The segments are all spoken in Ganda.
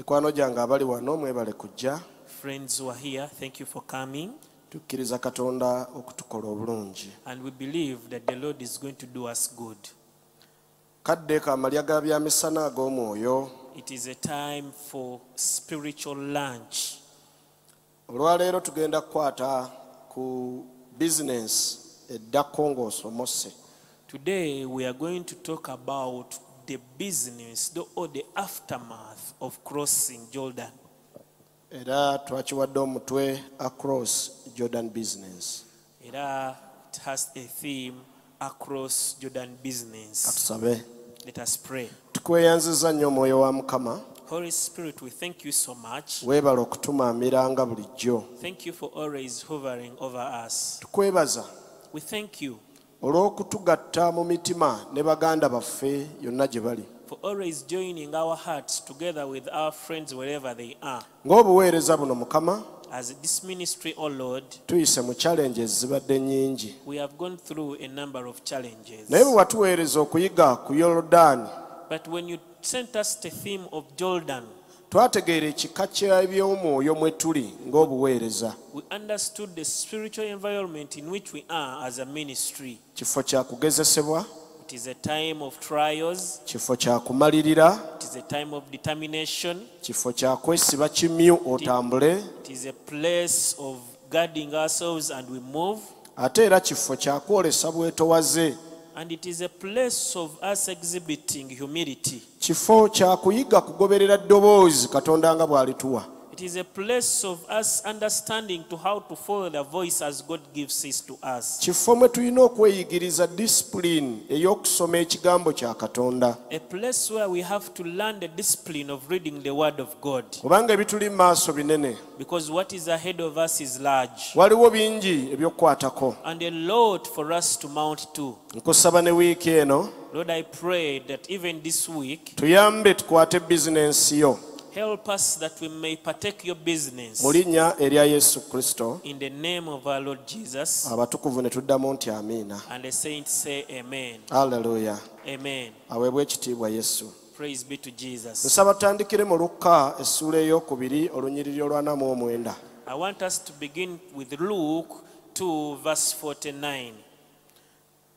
mikwano gyange abali wano mwebale kujja Friends who are here, thank you for coming. tukkiriza katonda okutukola obulungi And we believe that the Lord is going to do us good. kadde kamalya ga byamisana ag'omwoyo It is a time for spiritual lunch. olwaleero tugenda kukwata ku bizinensi eddako ng'osomose Today we are going to talk about the business or the aftermath of crossing Jordan. era twakiwadde omutwe across jordan business Era it has a theme across Jordan business. katusabe Let us pray. tukweyanziza nnyo omwoyo wa mukama Holy Spirit, we thank you so much. weebala okutumaamiranga bulijjo Thank you for always hovering over us. tukwebaza We thank you olw'okutugatta mu mitima ne baganda baffe yonna gye bali for always joining our hearts together with our friends wherever they are. ng'obuweereza buno mukama As this ministry, oh Lord, tuyise mu challenges zibadde nnyingi we have gone through a number of challenges. naye bwe watuweereza okuyiga ku yoludaani But when you sent us the theme of Jordan, twategeera ekika ky'ebyomwoyo mwe tuli ng'obuweereza. Kifo kya kugezesebwa It is a time of trials, kifo kya kumalirira it is a time of determination, kifo kya kwesiba kimyu otambule. It is a place of guarding ourselves and we move, ate era kifo kya kwolesa bwetowaze and it is a place of us exhibiting humility. kifo kya kuyiga kugoberera ddoboozi katonda nga bw'alituwa It is a place of us understanding to how to follow the voice as God gives it to us. kifo mwe tulina okweyigiriza disipulini ey'okusoma ekigambo kya katonda A place where we have to learn the discipline of reading the Word of God. kubanga ebituli mu maaso binene Because what is ahead of us is large. waliwo bingi eby'okukwatako And a lot for us to mount to. nkusaba ne wiiki eno Lord, I pray that even this week, tuyambe tukwate bizinensi yo help us that we may partake your business. mu linnya erya yesu kristo In the name of our Lord Jesus. abatukuvu ne tuddamu nti amiina And the saints say, Amen. aleluya Amen. aweebwa ekitiibwa yesu Praise be to Jesus. nsaba tutandikire mu lukka essuula ey'okubiri olunyiriri olwana mu omwenda I want us to begin with Luke 2, verse 49.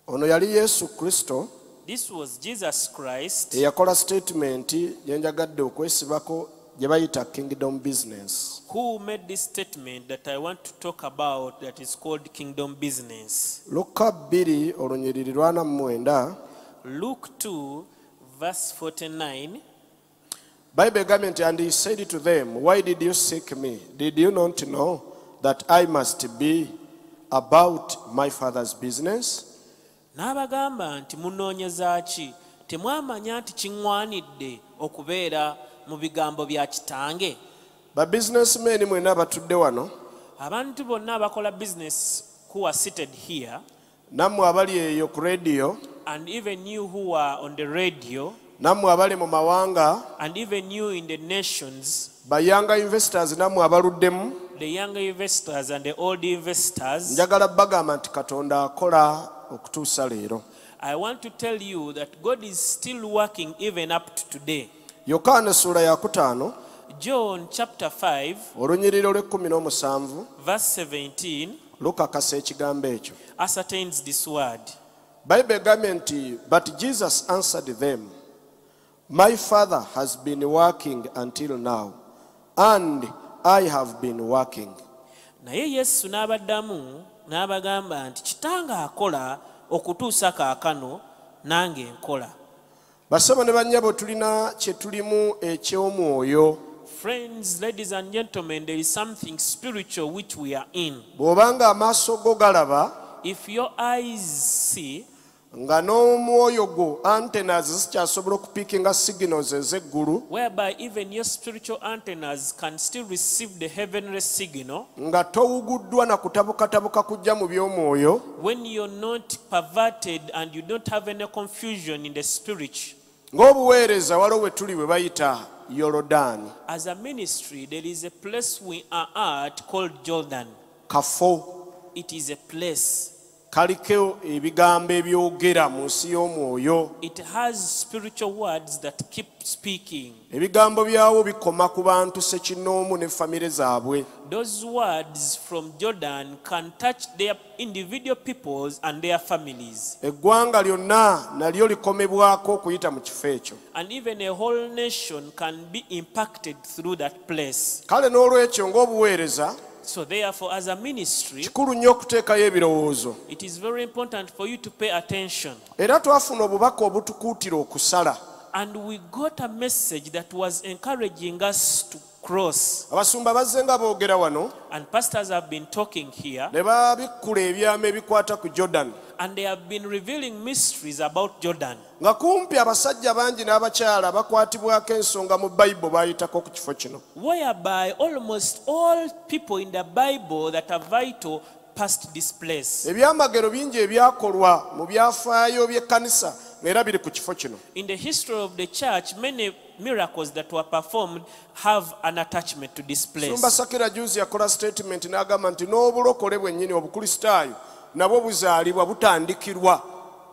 ono yali yesu kristo This was Jesus Christ. Eyakola sitatimenti gye njagadde okwesibako gye bayita kingdom business. Who made this statement that I want to talk about that is called kingdom business. lukka bbiri olunyiriri lwana mu mwenda Luke 2, verse 49. bayibuli egambye nti and he said to them why did you seek me? Did you not know that i must be about my father's business N'abagamba nti munoonyeza ki? Temwamanya nti kiŋŋwanidde okubeera mu bigambo bya kitange? Babizinesimeni mwena abatudde wano abantu bonna abakola business who are seated here nammwe abali eyo ku rediyo and even you who are on the radio nammwe abali mu mawanga and even you in the nations bayanga investors nammwe abaluddemu the younger investors and the old investors njagala bagamba nti katonda akola okutuusa leero. I want to tell you that god is still working even up to today. Yokaana john chapter 5 olunyiriro lw'ekkumi n'omusanvu verse 17 lukakasa ekigambo ekyo. ascertains this word. Bayibuli egambye nti but jesus answered them my father has been working until now and i have been working naye yesu n'abaddamu n'abagamba nti kitange akola okutuusa kaakano nange nkola. Basaba ne bannyabo tulina kye tulimu eky'omwoyo. Friends ladies and gentlemen there is something spiritual which we are in. Bw'obanga amaaso go galaba if your eyes see nga n'omwoyo gwo antenas zikyasobola okupiikinga signals ez'eggulu. Whereby even your spiritual antennas can still receive the heavenly signal. Nga towuguddwa na kutabukatabuka kujja mu by'omwoyo. When you're not perverted and you don't have any confusion in the spirit. Ng'obuweereza waliwo we tuli bwe bayita yorodaani as a ministry there is a place we are at called jordan. Kafo. It is a place kaliko ebigambo ebyogera mu nsi y'omwoyo It has spiritual words that keep speaking. ebigambo byawo bikoma ku bantu sekinoomu ne famire zaabwe Those words from Jordan can touch their individual peoples and their families. eggwanga lyonna nalyo likomebwako okuyita mu kifo ekyo And even a whole nation can be impacted through that place. kale n'olwekyo ng'obuweereza So, therefore, as a ministry, kikulu nnyo okuteekayo ebirowoozo it is very important for you to pay attention. era twafuna obubaka obutukuutira okusala And we got a message that was encouraging us to cross. abasumba bazze nga boogera wano And pastors have been talking here, ne babikkula ebyama ebikwata ku jordan and they have been revealing mysteries about Jordan. nga kumpi abasajja bangi n'abakyala bakwatibwako ensonga mu bayibuli baayitako ku kifo kino whereby almost all people in the Bible that are vital passed this place. ebyamagero bingi ebyakolwa mu byafaayo by'ekkanisa ng'era biri ku kifo kino In the history of the church, many miracles that were performed have an attachment to this sumba place. sakira juzi yakola statement n'agamba nti n'obulokole bwennyini obukristaayo nabwo buzaalibwa butandikirwa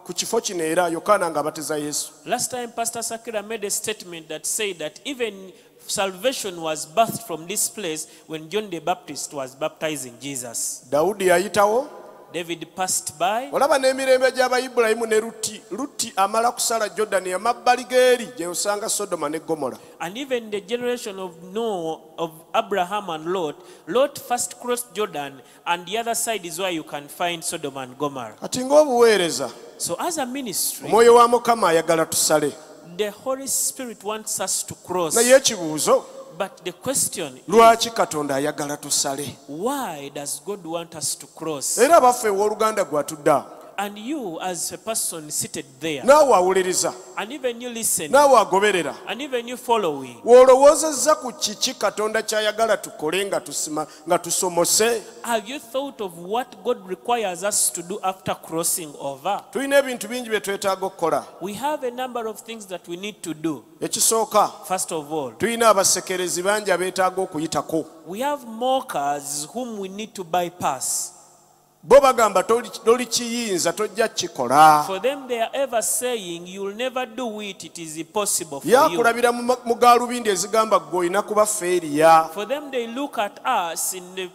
ku kifo kino era yokaana yesu Last time, Pastor Sakira made a statement that said that even salvation was birthed from this place when John the Baptist was baptizing Jesus. dawudi yayitawo David passed by, olaba n'emirembe gy'abayibulayimu ne luti luti amala kusala jordani amabbali g'eri gye osanga sodoma ne gomora and even the generation of Noah, of Abraham and Lot. Lot first crossed Jordan, and the other side is where you can find Sodom and Gomorrah. kati ng'obuweereza So, as a ministry, omwoyo wa mukama ayagala tusale the Holy Spirit wants us to cross. naye ekibuuzo But the question lwaki katonda ayagala tusale? era baffe ew'oluganda gwatudda and you, as a person seated there, naawe awuliriza. And even you listening, naawe agoberera. And even you following, w'olowoozezza ku kiki katonda kyayagala tukole nga tusima- nga tusomose? Have you thought of what God requires us to do after crossing over? tulina ebintu bingi bye twetaaga okukola. We have a number of things that we need to do. ekisooka First of all, tulina abasekerezi bangi abeetaaga okuyitako. we have mockers whom we need to bypass. Bo bagamba toli kiyinza tojja kukikola For them, they are ever saying, You will never do it, it is impossible for you. yakulabira mu gaalubindi ezigamba ggwe olina kuba feeriya For them, they look at us in the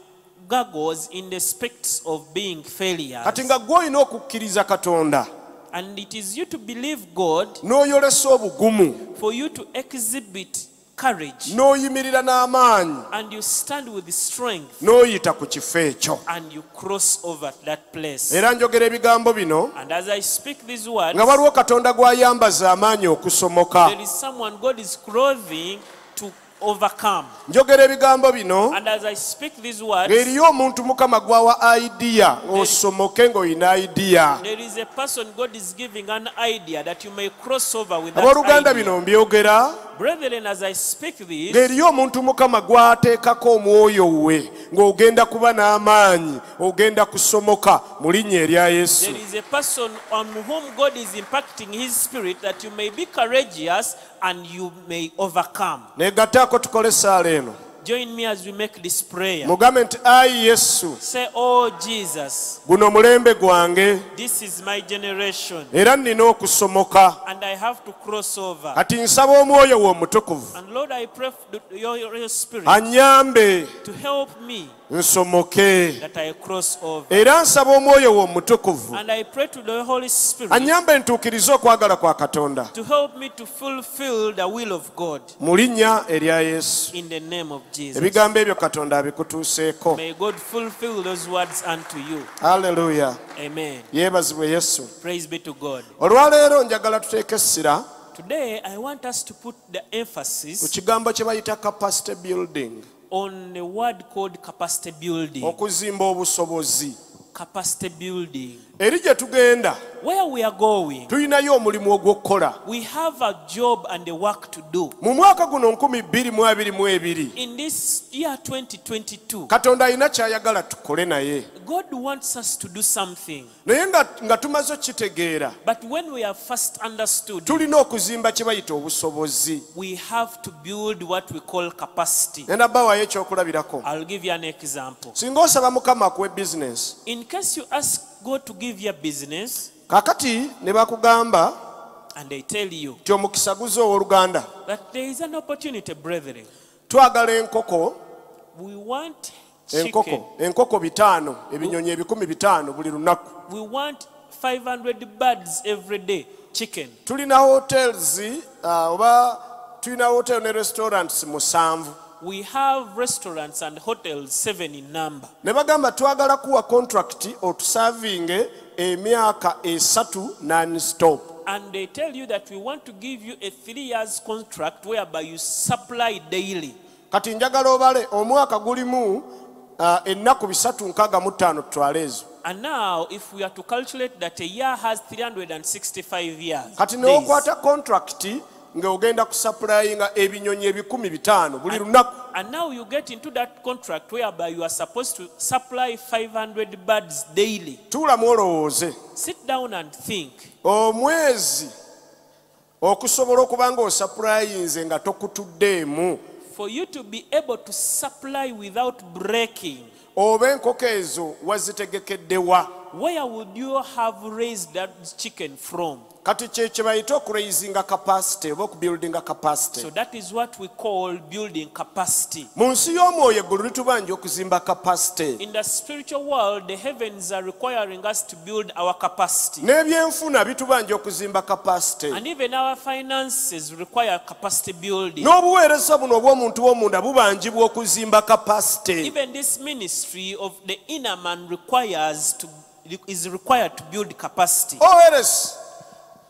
goggles, in the spects of being failures. kati nga ggwe olina okukkiriza katonda And it is you to believe God, n'oyolesa obugumu for you to exhibit courage, n'oyimirira n'amaanyi and you stand with strength, n'oyita ku kifo ekyo and you cross over that place. era njogera ebigambo bino And as I speak these words, nga waliwo katonda gw'ayambaza amaanyi okusomoka there is someone God is clothing. Njogera ebigambo bino And as I speak these words, ng'eriyo omuntu mukama gwawa idiya osomoke ng'olina idiya abooluganda bino mbyogera. Ng'eriyo omuntu mukama gw'ateekako omwoyo we ng'ogenda kuba n'amaanyi ogenda kusomoka mu linnya erya yesu and you may overcome. tukole esaala eno Join me as we make this prayer. mugambe nti ayi yesu Say, Oh Jesus, guno mulembe gwange this is my generation, era nnina okusomoka and I have to cross over. kati nsaba omwoyo w'omutukuvu And Lord, I pray for your, your spirit anyambe to help me nsomoke that I cross over. era nsaba omwoyo we omutukuvu And I pray to the Holy Spirit anyambe ntuukirize okwagala kwa katonda to help me to fulfill the will of God mu linnya erya yesu in the name of Jesus. ebigambo ebyo katonda abikutuuseeko May God fulfill those words unto you. aleluya Amen. yeebazibwe yesu Praise be to God. olwaleero njagala tuteeke essira Today, I want us to put the ku emphasis kigambo kye bayita capacity building on the word called capacity building. okuzimba obusobozi Capacity building. Eri gye tugenda Where we are going, tulinayo omulimu ogw'okukola we have a job and a work to do. mu mwaka guno 2022 In this year 2022, katonda alina kyayagala tukole naye God wants us to do something. naye nga, nga tumaze okitegeera But when we have first understood, tulina okuzimba kye bayita obusobozi we have to build what we call capacity. bbawaayo ekyokulabirako I'll give you an example. singa osaba mukama In case you ask God to give you a business, kakati ne bakugamba and they tell you nti omukisa guze owooluganda that there is an opportunity, brethren, twagala enkoko we want chicken, enkoko enkoko bitaano ebinyonyi ebikumi bitaano buli lunaku. We want 500 birds every day, chicken. tulina hotels uh, oba tulina hotel ne restaurants musanvu We have restaurants and hotels, seven in number. ne bagamba twagala kuwa contract otusavinge emyaka esatu non-stop And they tell you that we want to give you a three years contract whereby you supply daily. kati njagala obale omwaka gulimu ennaku bisatu nkaaga mu ttaano tutwale ezo And now, if we are to calculate that a year has 365 years, kati days, neokwata contract ng'ogenda kusapulayinga ebinyonyi ebikumi bitaano buli lunaku. and now you get into that contract whereby you are supposed to supply 500 birds daily. tuulamu olowooze Sit down and think. omwezi okusobola okuba nga osapulayinze nga tokutuddeemu. For you to be able to supply without breaking, oba enkoko ezo wazitegekeddewa where would you have raised that chicken from? kati kye kye bayita okuraisinga capacity oba okubuildinga capacity So that is what we call building capacity. mu nsi y'omwoyo eggulu litubanja okuzimba capacity In the spiritual world, the heavens are requiring us to build our capacity. n'ebyenfuna bitubanja okuzimba capacity And even our finances require capacity building. n'obuweereza buno obw'omuntu w'omunda bubanjibwa okuzimba capacity Even this ministry of the inner man requires to is required to build capacity. oweeresi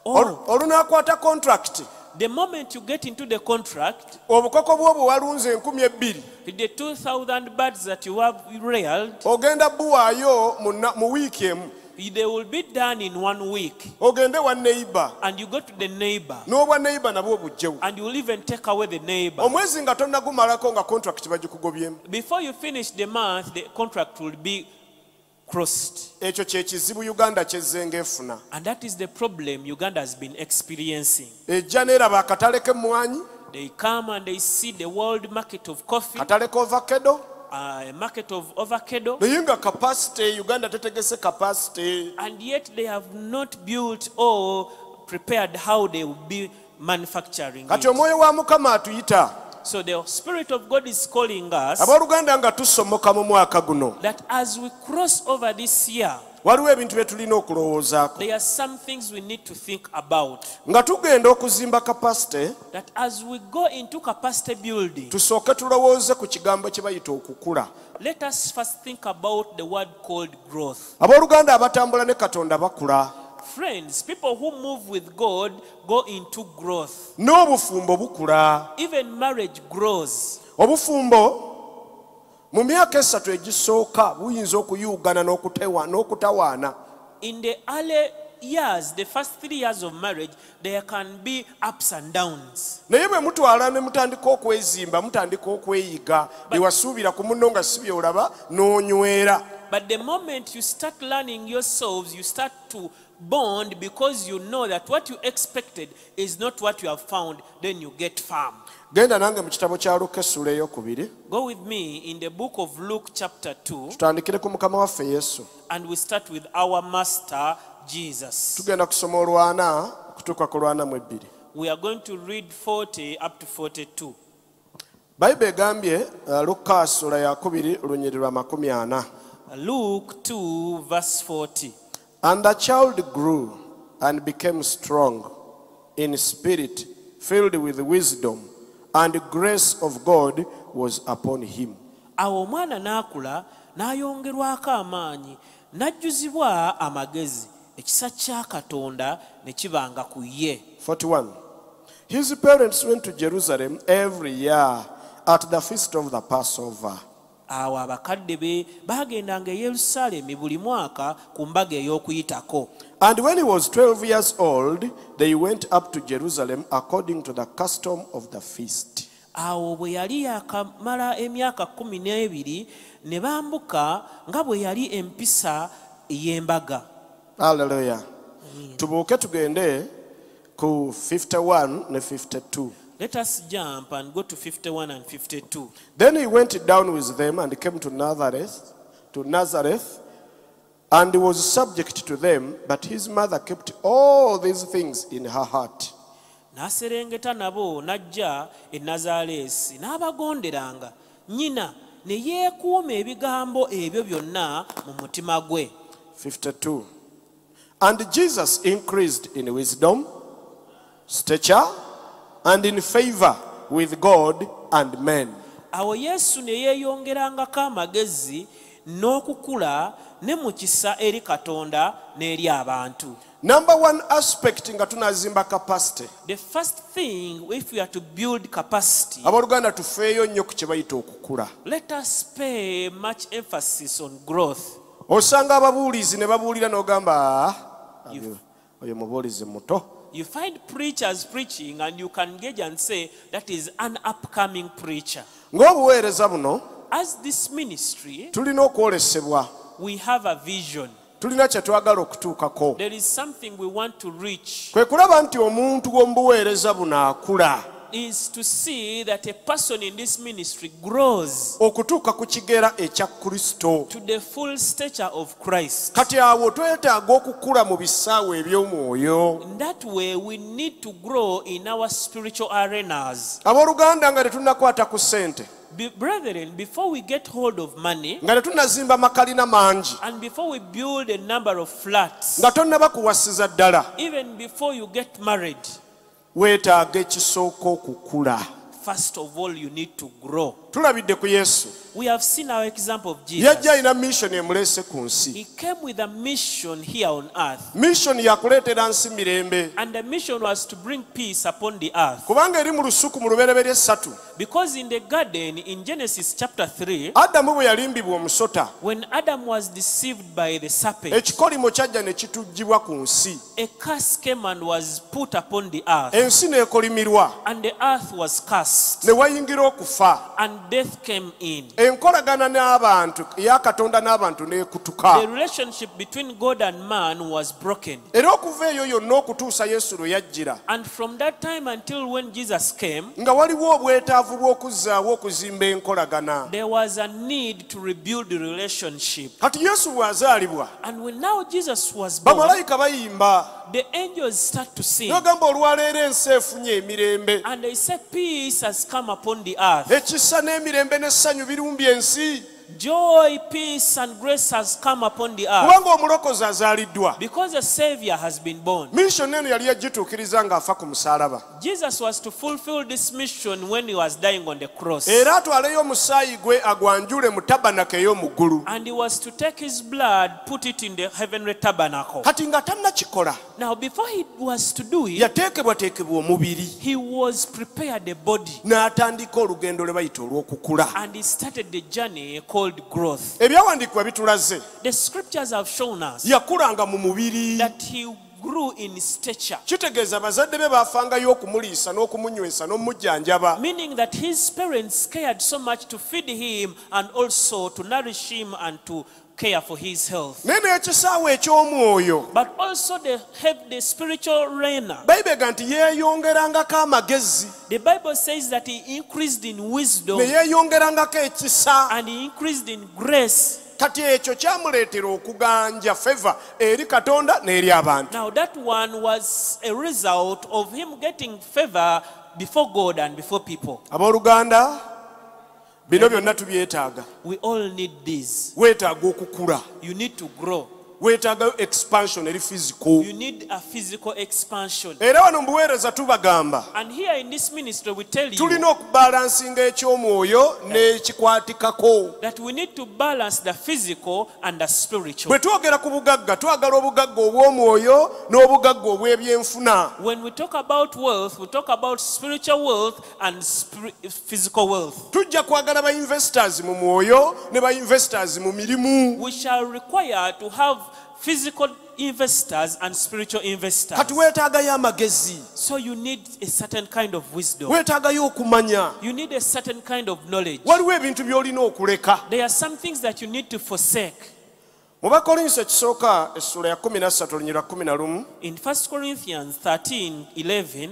Oh, oh. olunakwata contract. The moment you get into the contract, obukoko bwo bwe walunze enkumi ebbiri. the 2,000 birds that you have reared, ogenda buwaayo mu wiiki emu. they will be done in one week. ogende wa neighbor. And you go to the neighbor, n'obwa neighbor nabwo bujjewo and you will even take away the neighbor. omwezi nga tonnagumalako nga contract bagikugobyemu. Before you finish the month, the contract will be crossed. ekyo kye kizibu uganda kyezzenga efuna And that is the problem Uganda has been experiencing. ejja neeraba akatale k'emmwanyi They come and they see the world market of coffee, katale k'ovakedo uh, a market of avocado, naye nga capacity uganda tetegese capacity and yet they have not built or prepared how they will be manufacturing kati it. omwoyo wa mukama atuyita So the Spirit of God is calling us abooluganda nga tusomoka mu mwaka guno that as we cross over this year, waliwo ebintu bye tulina okulowoozaako there are some things we need to think about. nga tugenda okuzimba capacity That as we go into capacity building, tusooke tulowooze ku kigambo kye bayita okukula let us first think about the word called growth. abooluganda abatambula ne katonda bakula Friends, people who move with God go into growth. n'obufumbo bukula Even marriage grows. obufumbo mu myaka esatu egisooka buyinza okuyuugana n'okutawaana In the early years, the first three years of marriage, there can be ups and downs. naye bwe mutwala ne mutandika okwezimba mutandika okweyiga ku munno nga si byolaba n'onywera But the moment you start learning yourselves, you start to bond because you know that what you expected is not what you have found, then you get firm. genda nange mu kitabo kya luka essula eyokubiri Go with me in the book of Luke, chapter 2, tutandikire ku mukama waffe yesu and we start with our Master Jesus. tugenda kusoma olwana okutuuka ku lwana mu ebbiri We are going to read 40 up to 42. bayibuli egambye uh, luka sula yakubiri lunyiri lwa makumi ana Luke 2, verse 40. And the child grew and became strong in spirit filled with wisdom and the grace of god was upon him. Awo omwana n'akula n'ayongerwako amaanyi n'ajjuzibwa amagezi. Ekisa kya katonda ne kibanga ku ye. 41 his parents went to jerusalem every year at the feast of the passover awo abakadde be bagendanga e yerusaalemi buli mwaka ku mbaga ey'okuyitako And when he was 12 years old, they went up to Jerusalem according to the custom of the feast. awo bwe yali yakamala emyaka kumi n'ebiri ne bambuka nga bwe yali empisa y'embaga Hallelujah. Tubuuke tugende ku 51 ne 52. Let us jump and go to 51 and 52 Then he went down with them and came to Nazareth, to Nazareth, and was subject to them, but his mother kept all these things in her heart. n'aserengeta nabo n'ajja e nazaaleesi n'abagonderanga nnyina ne yeekuuma ebigambo ebyo byonna mu mutima gwe 52. And Jesus increased in wisdom, stature, and in favor with God and men. awo yesu ne yeeyongerangako amagezi n'okukula ne mu kisa eri katonda n'eri abantu Number one aspect nga tunazimba capacity. the first thing if we are to build capacity Abooluganda tufeeyo nnyo ku kye bayita okukula. let us pay much emphasis on growth osanga ababuulizi ne babuulira n'ogamba "Ah, oyo mubuulizi muto you find preachers preaching and you can gauge and say that is an upcoming preacher. Ng'obuweereza buno as this ministry tulina okwolesebwa. we have a vision. Tulina kye twagala okutuukako. There is something we want to reach. Kwe kulaba nti omuntu w'omu buweereza buno akula is to see that a person in this ministry grows okutuuka ku kigera ekya kristo. to the full stature of Christ. kati awo twetaaga okukula mu bisaawe eby'omwoyo. In that way, we need to grow in our spiritual arenas. abooluganda nga tetunnakwata ku ssente. Be- brethren, before we get hold of money nga tetunnazimba makalina mangi. and before we build a number of flats, nga tonnaba kuwasiza ddala. even before you get married, weetaaga ekisooka okukula first of all, you need to grow. Tulabidde ku yesu. We have seen our example of yajja Jesus. alina missioni emulese ku nsi. He came with a mission here on earth, missioni yakuleetera nsi mirembe. And the mission was to bring peace upon the earth. kubanga eri mu lusuku mu lubereberye esatu Because in the garden, in Genesis chapter 3, adamu bwe yalimbibwa omusota when Adam was deceived by the serpent, ekikolimo kyajja ne kitugibwa ku nsi. a curse came and was put upon the earth, ensi n'ekolimirwa. And the earth was cursed, ne wayingira okufa. And death came in. enkolagana n'abantu eya katonda n'abantu The relationship between God and man was broken. era okuva eyo yonna okutuusa yesu lwe yajjira And from that time until when Jesus came, nga waliwo obwetaavu bw'okuzzaawo okuzimba enkolagana there was a need to rebuild the relationship. kati yesu bw'azaalibwa And when now Jesus was born, bamalayika bayimba the angels start to sing. n'ogamba olwaleero ensi efunye emirembe And they say, Peace has come upon the earth. ekisa n'emirembe n'essanyu birumbye ensi Joy, peace, and grace has come upon the earth. kubanga omulokozi azaaliddwa Because a Savior has been born. Mission eno yali yagituukiriza ng'afa ku musaalaba Jesus was to fulfill this mission when he was dying on the cross. era atwaleyo omusaayi gwe agwanjule mu tabanaka ey'omu ggulu And he was to take his blood, put it in the heavenly tabernacle. kati nga tannakikola Now, before he was to do it, yateekebwateekebwa omubiri he was prepared a body. n'atandika olugendo lwe bayita olw'okukula And he started the journey called growth. ebyawandiikibwa bitulaze. The scriptures have shown us yakulanga mu mubiri. that he grew in stature, kitegeeza bazadde be baafangayo okumuliisa n'okumunywesa n'omujjanjaba meaning that his parents cared so much to feed him and also to nourish him and to care for his health. naye n'ekisaawe eky'omwoyo But also they have the spiritual reigner. bayibega nti yeeyongerangako amagezi The Bible says that he increased in wisdom ne yeeyongerangako ekisa and he increased in grace. kati ekyo kyamuleetera okuganja feva eri katonda n'eri abantu Now, that one was a result of him getting favor before God and before people. abooluganda bino byonna tubyetaaga. Weetaaga okukula. weetaaga expansion eri physical. Era wano mu buweereza tubagamba tulina okubalansinga eky'omwoyo n'ekikwatikako. bwe twogera ku bugagga twagala obugagga obw'omwoyo n'obugagga obw'ebyenfuna. Tujja kwagala bainvestors mu mwoyo ne bainvestors mu mirimu. We shall require to have physical investors and spiritual investors. kati weetaagayo amagezi So you need a certain kind of wisdom. weetaagayo okumanya You need a certain kind of knowledge. waliwo ebintu by'olina okuleka There are some things that you need to forsake. mu bakolinso ekisooka essula ya 13 olunyirwa 11 In 1 Corinthians 13 11,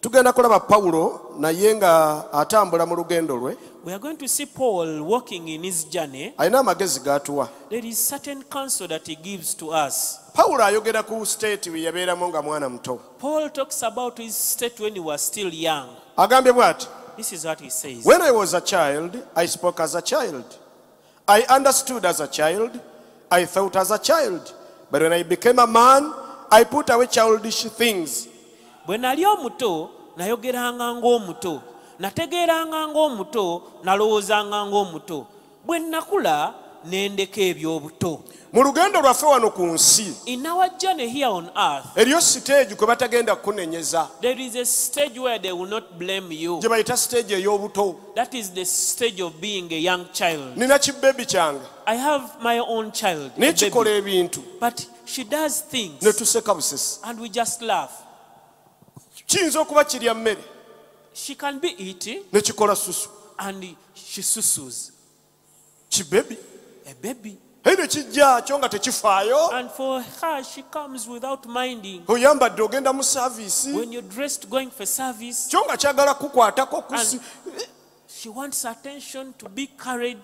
tugenda kulaba pawulo naye nga atambula mu lugendo lwe we are going to see Paul walking in his journey. alina amagezi g'atuwa There is certain counsel that he gives to us. pawulo ayogera ku state bwe yabeeramu nga mwana muto Paul talks about his state when he was still young. agambye bw'ati This is what he says. when i was a child i spoke as a child i understood as a child i thought as a child but when i became a man i put away childish things bwe nali omuto nayogeranga ng'omuto nategeeranga ng'omuto nalowoozanga ng'omuto. Bwe nakula ne ndeka eby'obuto. Mu lugendo lwaffe wano ku nsi eriyo siteegi kwe batagenda kunenyeza there is a stage where they will not blame you. Gye bayita siteegi ey'obuto. Nina kibebi kyange. I have my own child a naye kikola ebintu. But she does things ne tuseka busesi and we just laugh. Kiyinza okuba kirya mmere she can be eating susu. and she susus. Kibebi a baby. Aye ne kijja kyo nga tekifaayo and for her she comes without minding. Oyambadde ogenda mu saaviisi when you're dressed going for service kyo nga kyagala kukwatako kusi. she wants attention to be carried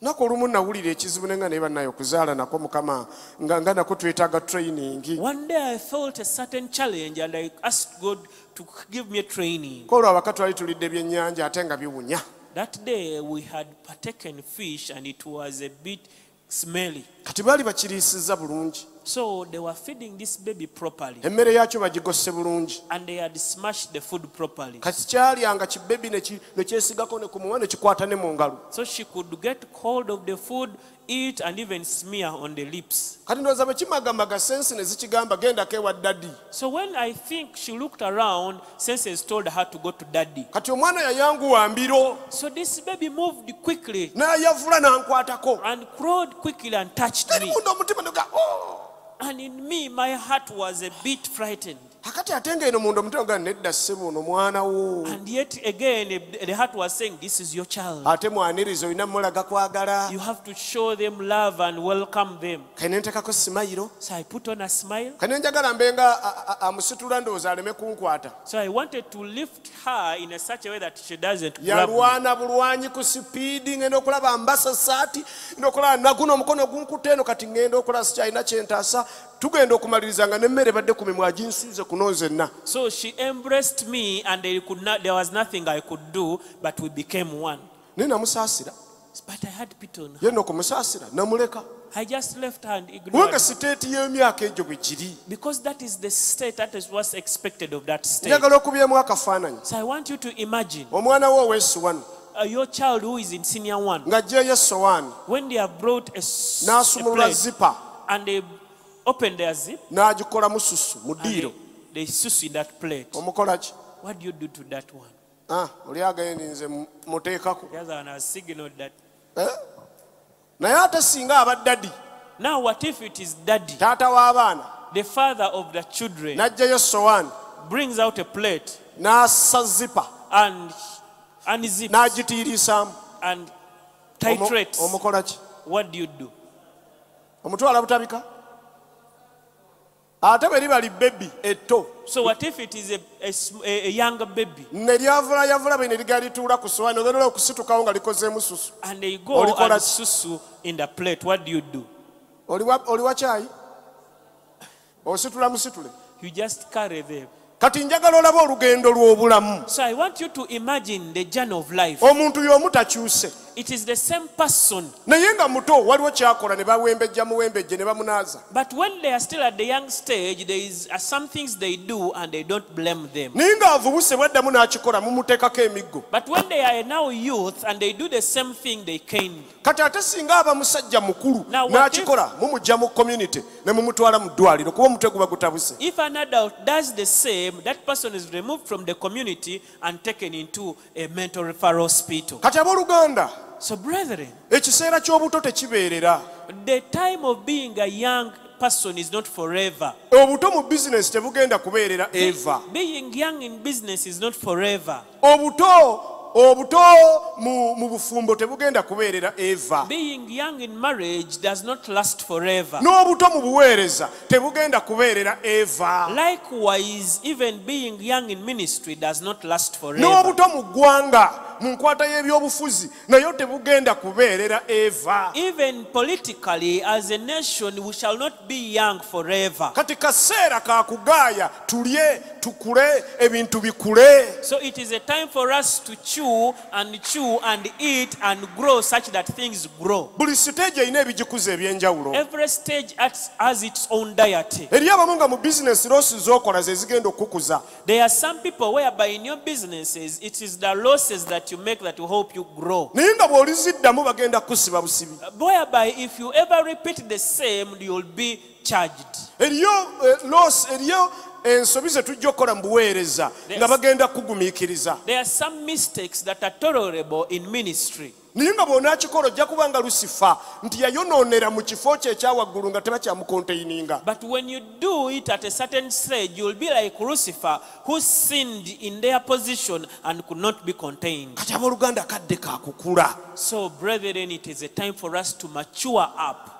nako olumu nawulira ekizibu nenga naye bannayo okuzaala nako mukama nga nga nako twetaaga training. One day i felt a certain challenge and i asked god to give me a training. Koolwo abaka twali tulidde ebyennyanja ate nga biwunya. That day we had partaken fish and it was a bit smelly. Kati baali bakiriisizza bulungi so they were feeding this baby properly. Emmere yaakyo bagigosse bulungi. And they had smashed the food properly. Kati kyalyanga kibebi ne ki- ne kyesigako ne ku muwa ne kikwata ne mu ngalo. So she could get hold of the food eat and even smear on the lips. Kati ndowooza bwe kimagamaga sensi ne zikigamba gendako ewa ddaddi so when i think she looked around senses told her to go to daddy. Kati omwana yayanguwa mbiro so this baby moved quickly n'ayavula n'ankwatako. and crawled quickly and touched me. Munda omutima nega and in me my heart was a bit frightened akati ate ngaeno munda omutima ga nedda ssebo ono mwana wo and yet again the heart was saying this is your child. Ate mwaniriza olina mulaga kwagala. You have to show them love and welcome them. Kale nentekako simayiro. So i put on a smile. Kale nenjagala mbenga a- a- amusitula ndowooza aleme kunkwata. So i wanted to lift her in a such a way that she doesn't yalwana bulwanyi ku sipiidi ngenda okulaba mbasa saati ngenda okulaba naguno omukono gunkutte eno kati ngenda okulaba sikyalina kyentaasa tugenda okumaliriza nga nemmere badde ku mimwe aginsuuze kuno nzenna so she embraced me and there, could not, there was nothing i could do but we became one. Naye namusaasira. But i had pity on her. Ye nokumusaasira namuleka. I just left her and ignored her. siteeti y'emyaka egyo because that is the state that is what's expected of that state. Njagala okubyemu akafaananyi. So i want you to imagine omwana wo ow'essuwani uh, your child who is in senior one. When they have brought a, n'asumulula plate and they open their zip. N'agikolamu susu mu ddiiro. they, susu in that plate. Omukola ki? What do you do to that one? Ah, oli agaye nze mu- muteekako. Eh? naye ate singa aba ddadi now what if it is daddy? Taata w'abaana the father of the children n'aggyayo essowaani brings out a plate n'assa zipa and unzips n'agitiirisaamu and titrates. omukola ki? What do you do? Omutwala butabika ate bwe liba libebi etto. So what if it is a, a, a, younger baby? Ne lyavulayavula bwe ne ligala lituula ku sowaani ogenera okusitukawo nga likozeemu susu. And they go Olikola and susu in the plate. What do you do? Oli wa- oli wa kyayi ositula musitule. You just carry them. Kati njagala olabe olugendo lw'obulamu. So i want you to imagine the journey of life. Omuntu y'omu takyuse it is the same person. Naye nga muto waliwo kyakola ne bawembejja muwembejje ne bamunaaza. But when they are still at the young stage there is uh, some things they do and they don't blame them. Naye ng'avubuse bwaddamu n'akikola mumuteekako emiggo. But when they are now youth and they do the same thing they can kati ate singa aba musajja mukulu n'akikola mumugja mu community ne mumutwala mu ddwaliro kuba omutwe guba gutabuse. If an adult does the same that person is removed from the community and taken into a mental referral hospital. Kati abooluganda so brethren ekiseera ky'obuto tekibeerera the time of being a young person is not forever. obuto mu bizinesi tebugenda kubeerera eva Being young in business is not forever. obuto obuto mu, bufumbo tebugenda kubeerera eva Being young in marriage does not last forever. n'obuto mu buweereza tebugenda kubeerera eva Likewise, even being young in ministry does not last forever. n'obuto mu ggwanga mu nkwata y'ebyobufuzi nayo tebugenda kubeerera eva Even politically, as a nation, we shall not be young forever. kati kaseera kakugaaya tulye tukule ebintu bikule So it is a time for us to chew and chew and eat and grow such that things grow. buli siteegi erina ebigikuza ebyenjawulo Every stage has- has its own deity. eri abamu nga mu bizinesi loosi z'okola ze zigenda okukuza There are some people whereby in your businesses, it is the losses that you make that will help you grow. naye nga bw'oliziddamu bagenda kusiba busibi Whereby, if you ever repeat the same, you'll be charged. eriyo eh, loss eriyo ensobi ze tujja okukola mu buweereza nga bagenda kugumiikiriza There are some mistakes that are tolerable in ministry. naye nga bw'onaakikola ojja kuba nga lusifa nti yayonoonera mu kifo kye ekyawaggulu nga tebakyamukonteininga But when you do it at a certain stage, you'll be like Lucifer, who sinned in their position and could not be contained. kati abooluganda kadde kakukula So, brethren, it is a time for us to mature up.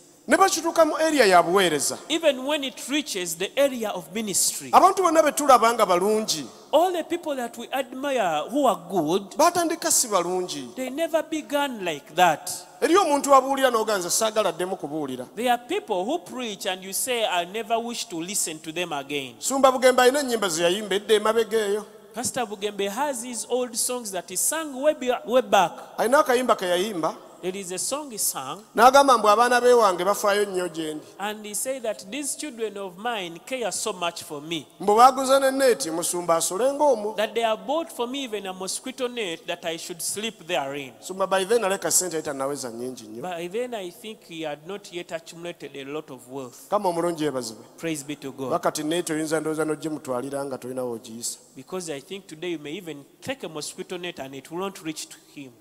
Praise be to Jesus. ne bakituuka mu eriya ya buweereza Even when it reaches the area of ministry, abantu bonna be tulaba nga balungi all the people that we admire who are good, baatandika si balungi they never began like that. eriyo omuntu abuulira n'oganza saagaladdemu kubuulira There are people who preach and you say, I never wish to listen to them again. sumba bugembe alina ennyimba ze yayimba edda emabega eyo Pastor Bugembe has his old songs that he sang way, way back. alina akayimba ke yayimba There is a song he sang, n'agamba mbu abaana beewange bafaayo nnyo gye ndi and he said that these children of mine care so much for me mbu baaguza ne neeti musumba asole ng'omu that they have bought for me even a mosquito net that I should sleep therein. sumba by then aleka sente yali tannaweza nnyingi nnyo By then, I think he had not yet accumulated a lot of wealth. kama omulungi yeebazibwe Praise be to God. bakati neeti oyinza ndowooza n'ogimutwalira nga tolinawo ogiyisa Because I think today you may even take a mosquito net and it will not reach to him.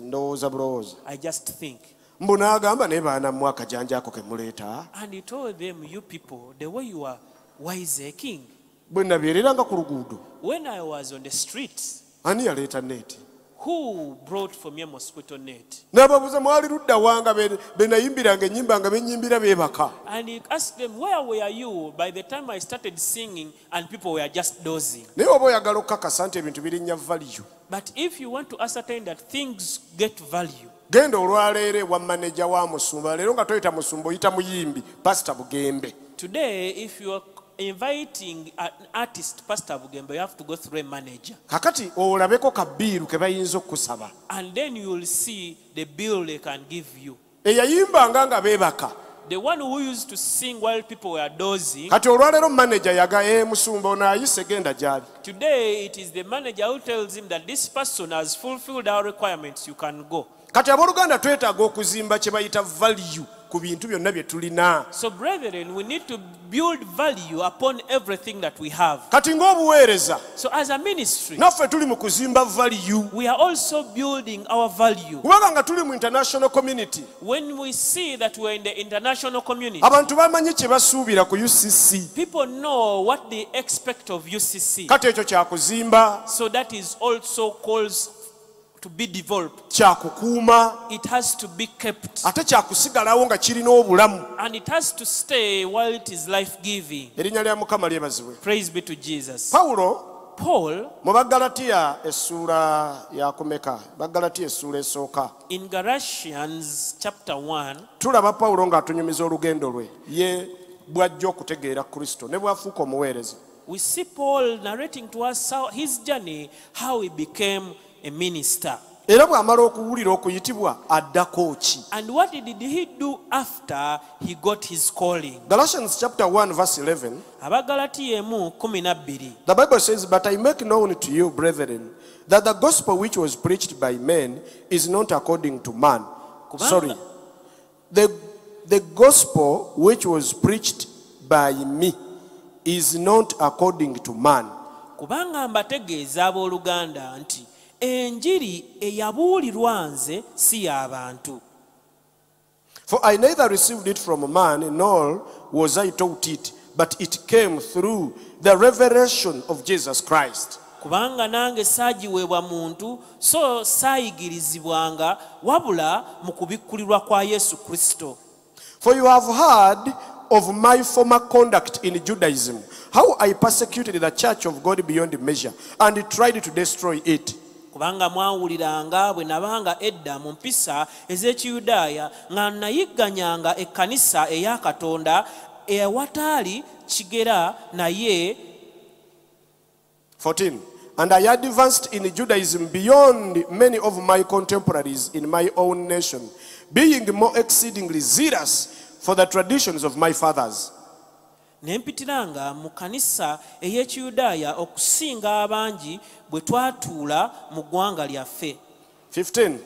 Ndowooza bulowooza I just think. mbu n'agamba naye baana mu akajanja ako ke muleeta And he told them, You people, the way you are why king. bwe king? ku luguudo When I was on the streets, ani yaleeta neeti who brought for me a mosquito net? n'ababuuza mwali ludda wanga be be ennyimba nga benyimbira beebaka. And he asked them, Where were you? By the time I started singing and people were just dozing? naye oba oyagala okukakasa nti ebintu birinnya valiyu But if you want to ascertain that things get value, genda olwaleero ewa maneja wa musumba. Leero nga toyita musumba oyita muyimbi pasita bugembe. today, if you are inviting an artist, Pastor Bugembe, you have to go through a manager. kakati olabeko kabiiru ke bayinza okukusaba And then you will see the bill they can give you. eyayimbanga nga beebaka The one who used to sing while people were dozing, kati olwalero manager yaga e musumba ono ayise genda gyali today it is the manager who tells him that this person has fulfilled our requirements, you can go. kati abooluganda twetaaga okuzimba kye bayita valiyu ku bintu byonna bye tulina So, brethren, we need to build value upon everything that we have. kati ng'obuweereza So, as a ministry, naffe tuli mu kuzimba value we are also building our value. kubanga nga tuli mu international community When we see that we are in the international community, abantu bamanyi kye basuubira ku ucc people know what they expect of UCC. kati ekyo kyakuzimba So, that is also calls to be developed. kyakukuuma It has to be kept. ate kyakusigalawo nga kirina obulamu And it has to stay while it is life giving. erinnya lya mukama lyebazibwe Praise be to Jesus. pawulo Paul, mu bagalatiya essuula yakumeka bagalatiya essuula esooka in Galatians chapter 1, tulaba pawulo ng'atunyumiza olugendo lwe ye bw'ajja okutegeera kristo ne bw'afuuka omuweereza we see Paul narrating to us how his journey, how he became a minister. era bw'amala okuwulira okuyitibwa addako ki And what did he do after he got his calling? galatians chapter 1 verse 11 abagalatiya emu kumi nabbiri the bible says but i make known to you brethren that the gospel which was preached by men is not according to man. Kubanga- sorry. The, the gospel which was preached by me is not according to man. Kubanga mbategeeza abooluganda nti enjiri eyabuulirwa nze si y'abantu For I neither received it from a man, nor was I taught it, but it came through the revelation of Jesus Christ. kubanga nange saagiweebwa muntu so saayigirizibwanga wabula mu kubikkulirwa kwa yesu kristo For you have heard of my former conduct in Judaism, how I persecuted the church of God beyond measure, and tried to destroy it. Kubanga mwawuliranga bwe nabanga edda mu mpisa ez'ekiyudaaya nga nayigganyanga ekkanisa eya katonda ewataali kigera naye 14. And I advanced in Judaism beyond many of my contemporaries in my own nation, being more exceedingly zealous for the traditions of my fathers. Ne mpitiranga mu kanisa ey'ekiyudaaya okusinga abangi bwe twatuula mu ggwanga lyaffe 15.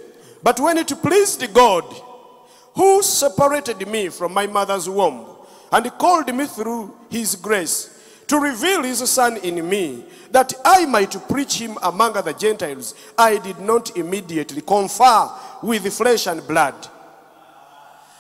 But when it pleased God, who separated me from my mother's womb and called me through his grace to reveal his son in me, that I might preach him among the Gentiles, I did not immediately confer with flesh and blood.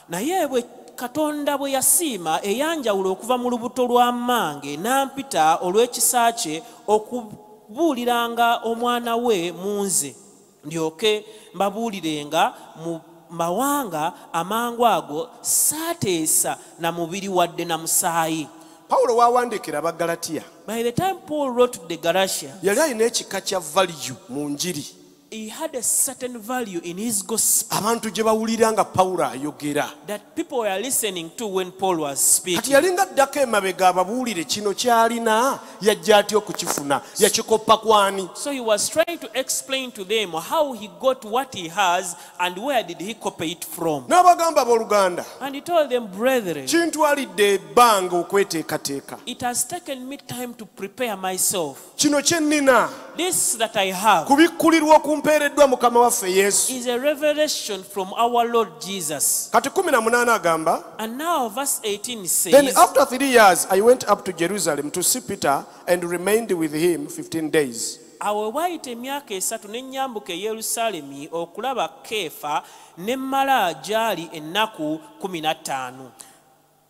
naye bwe katonda bwe yasiima eyanjawulo okuva mu lubuto lwa mmange n'ampita olw'ekisa kye okubuuliranga omwana we mu nze. Ndyoke mbabuulirenga mu mawanga amangu ago saateesa na mubiri wadde na musaayi. Pawulo waawandiikira abagalatiya by the time paul wrote the galatia yali alina ekika kya valiyu mu njiri he had a certain value in his gospel abantu gye bawulira nga pawulo ayogera. that people were listening to when paul was kati speaking yalinga addako emabega ababuulire kino kyalina yajja atya okukifuna? Yakikoppa kwani? So he was trying to explain to them how he got what he has and where did he copy it from. n'abagamba abooluganda And he told them, Brethren, kintwalidde ebbanga okweteekateeka. it has taken me time to prepare myself. kino kye nnina. This that I have kubikkulirwa okumpeereddwa mukama waffe yesu. Is a revelation from our Lord Jesus. kati 18 agamba And now, verse 18 then after three years i went up to jerusalem to see peter and remained with him 15 days. Awo waayita emyaka esatu ne nyambuka e yerusaalemi okulaba keefa ne mmala gy'ali ennaku kumi na ttaano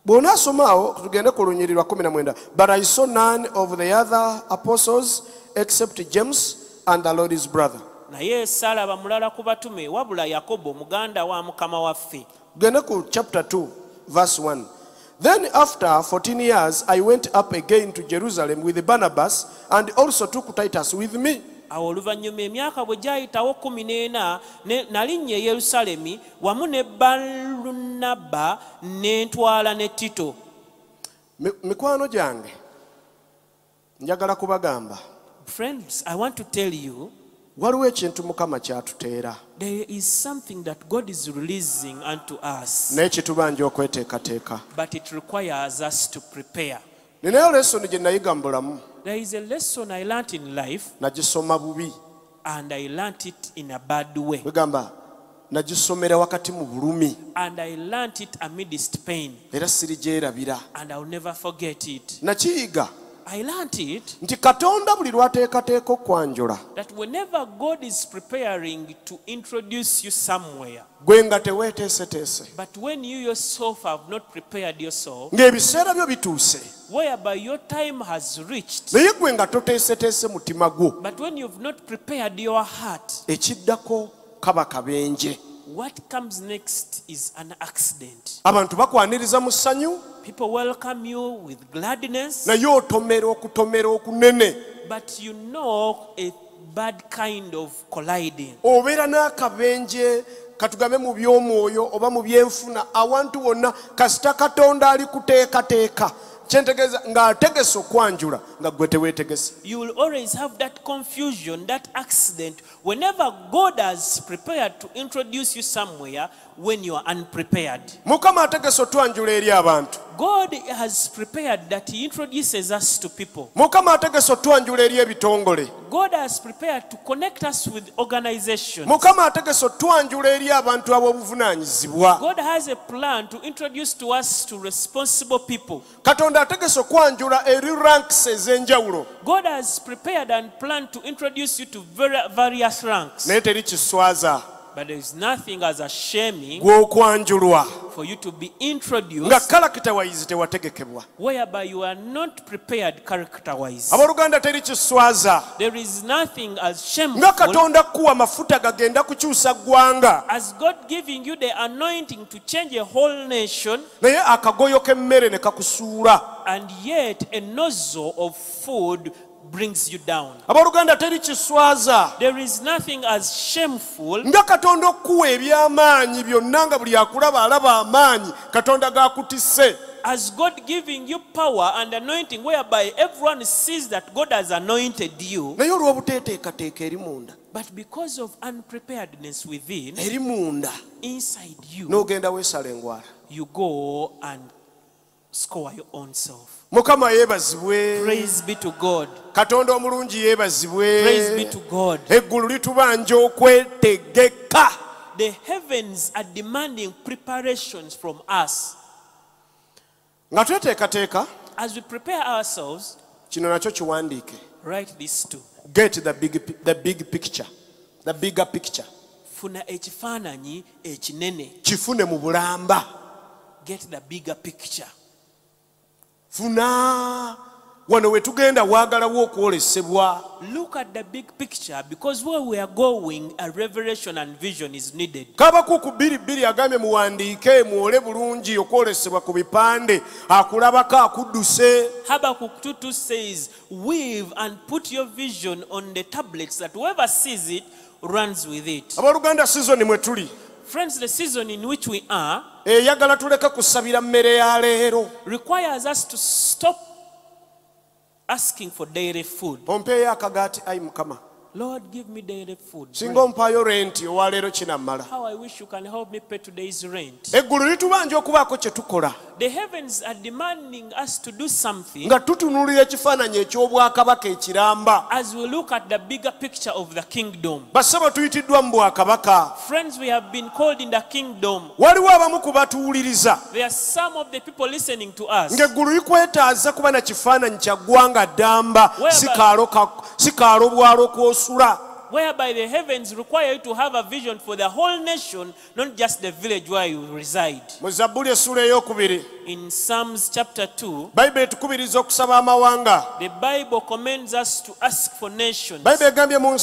bw'onaasoma awo tugende ku lunyiri lwa 19 but i saw none of the other apostles except james and the lord's brother naye saalaba mulala ku batume wabula yakobo muganda wa mukama waffe. Gende ku chapter 2 verse 1 then after 14 years i went up again to jerusalem with barnabas and also took titus with me. Awo oluvannyuma emyaka bwe gyayitawo kumi n'ena ne- nalinnya e yerusaalemi wamu ne balunaba ne ntwala ne tito. Mikwano gyange njagala kubagamba. Friends i want to tell you waliwo ekintu mukama kyatuteera. There is something that god is releasing unto us. Naye kitubanja okweteekateeka. But it requires us to prepare. Ninayo lesoni gye nayiga mu bulamu there is a lesson i learnt in life. Nagisoma bubi. And i learnt it in a bad way. Wegamba nagisomera wakati mu bulumi. And i learnt it amidst pain. Era sirigyerabira and i'll never forget it. Nakiyiga i learnt it nti katonda buli lwateekateeka okwanjula that whenever God is preparing to introduce you somewhere, gwe nga teweeteeseteese. but when you yourself have not prepared yourself, ng'ebiseera byo bituuse. whereby your time has reached, naye gwe nga toteeseteese mutima gwo but when you've not prepared your heart, ekiddako kaba kabenje what comes next is an accident. abantu bakwaniriza mu ssanyu People welcome you with gladness, naye otomera okutomera okunene but you know a bad kind of colliding. obeera n'akabenje katugambe mu by'omwoyo oba mu byenfuna awantu wonna kasita katonda ali kuteekateeka kyentegeeza ng'ategese okwanjula nga gwe teweetegese You will always have that confusion, that accident, whenever God has prepared to introduce you somewhere when you are unprepared. mukama ategese otwanjula eri abantu God has prepared that He introduces us to people. mukama ategese otwanjula eri ebitongole God has prepared to connect us with organizations. mukama ategese otwanjula eri abantu ab'obuvunaanyizibwa God has a plan to introduce to us to responsible people. katonda ategese okwanjula eri ranks ez'enjawulo God has prepared and planned to introduce you to vari- various ranks. naye teri kiswaza But there is nothing as a shaming gw'okwanjulwa. for you to be nga introduced kalakita wayizi tewategekebwa. whereby you are not prepared character wise. abooluganda teri kiswaza. There is nothing as nga shameful katonda kuwa mafuta gagenda kukyusa ggwanga. as God giving you the anointing to change a whole nation naye akagoyo k'emmere ne kakusuula. and yet a nozzle of food brings you down. abooluganda teri kiswaza There is nothing as shameful nga katonda okukuwa eby'amaanyi byonna nga buli akulaba alaba amaanyi katonda as God giving you power and anointing whereby everyone sees that God has anointed you. naye olw'obuteeteekateeka eri munda But because of unpreparedness within, eri munda inside you, n'ogenda weesala engwala you go and score your own self. Mukama yeebazibwe Praise be to God. katonda omulungi yeebazibwe Praise be to God. eggulu litubanja okwetegeka The heavens are demanding preparations from us. nga tweteekateeka As we prepare ourselves, kino nakyo kiwandiike write this too. get the big, the big picture the bigger picture Funa ekifaananyi ekinene. kifune mu bulamba Get the bigger picture. Funa wano we tugenda waagalawo okwolesebwa Look at the big picture because where we are going, a revelation and vision is needed. kabakuku bbiri bbiri agambye muwandiike muwole bulungi okwolesebwa ku bipande akulabako akudduse Habakkuk 2 says, Weave and put your vision on the tablets that whoever sees it runs with it. abooluganda sizoni mwe tuli Friends, the season in which we are eyagala tuleke kusabira mmere ya leero requires us to stop asking for daily food. ompeeyo akagaati ayi mukama Lord, give me daily food. singa ompaayo renti owaleero kinammala How I wish you can help me pay today's rent. eggulu litubanja okubaako kye tukola The heavens are demanding us to do something nga tutunuulira ekifaananyi eky'obwakabaka ekiramba as we look at the bigger picture of the kingdom. basaba tuyitiddwa mu bwakabaka Friends, we have been called in the kingdom. waliwo abamu ku batuwuliriza There are some of the people listening to us. ng'eggulu likwetaaza kuba na kifaananyi kya ggwanga ddamba Whereby- si kaalo ka- si kaalo bwalo kw'osula whereby the heavens require you to have a vision for the whole nation, not just the village where you reside. mu zabbuli essula ey'okubiri In Psalms chapter 2, bayibuli etukubiriza okusaba amawanga the Bible commands us to ask for nations. bayibuli egambye mu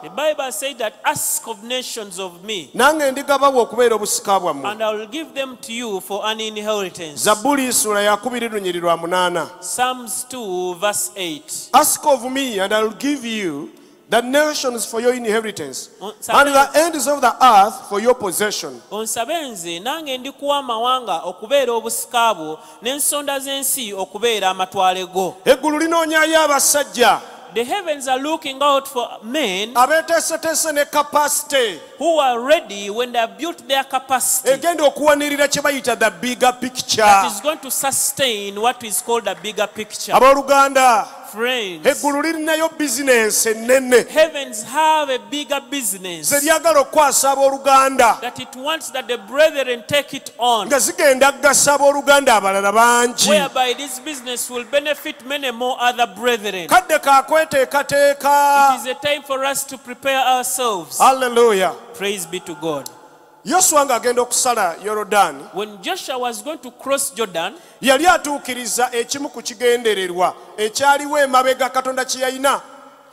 The Bible said that ask of nations of me, nange ndigabawo okubeera obusika bwammwe and I will give them to you for an inheritance. zabbuli ssula yakubiri lunyiri lwa munaana Psalms 2, verse 8. ask of me and i'll give you the nations for your inheritance. And the ends of the earth for your possession. Onsabe nze nange ndikuwa amawanga okubeera obusika bwo n'ensonda z'ensi okubeera amatwale go. Eggulu linoonyayo abasajja the heavens are looking out for men abeeteeseteese ne kapasite who are ready when they have built their capacity. Egenda okuwanirira kye bayita the bigger picture. That is going to sustain what is called a bigger picture. Abooluganda friends. Eggulu lirinayo business ennene. Heavens have a bigger business. That it wants that the brethren take it on. Whereby this business will benefit many more other brethren. Kadde. It is a time for us to prepare ourselves. Hallelujah. Praise be to God. Yoswa ng'agenda okusala yorodaani When Joshua was going to cross Jordan, yali atuukiriza ekimu ku kigendererwa ekyaliwo emabega katonda kye yalina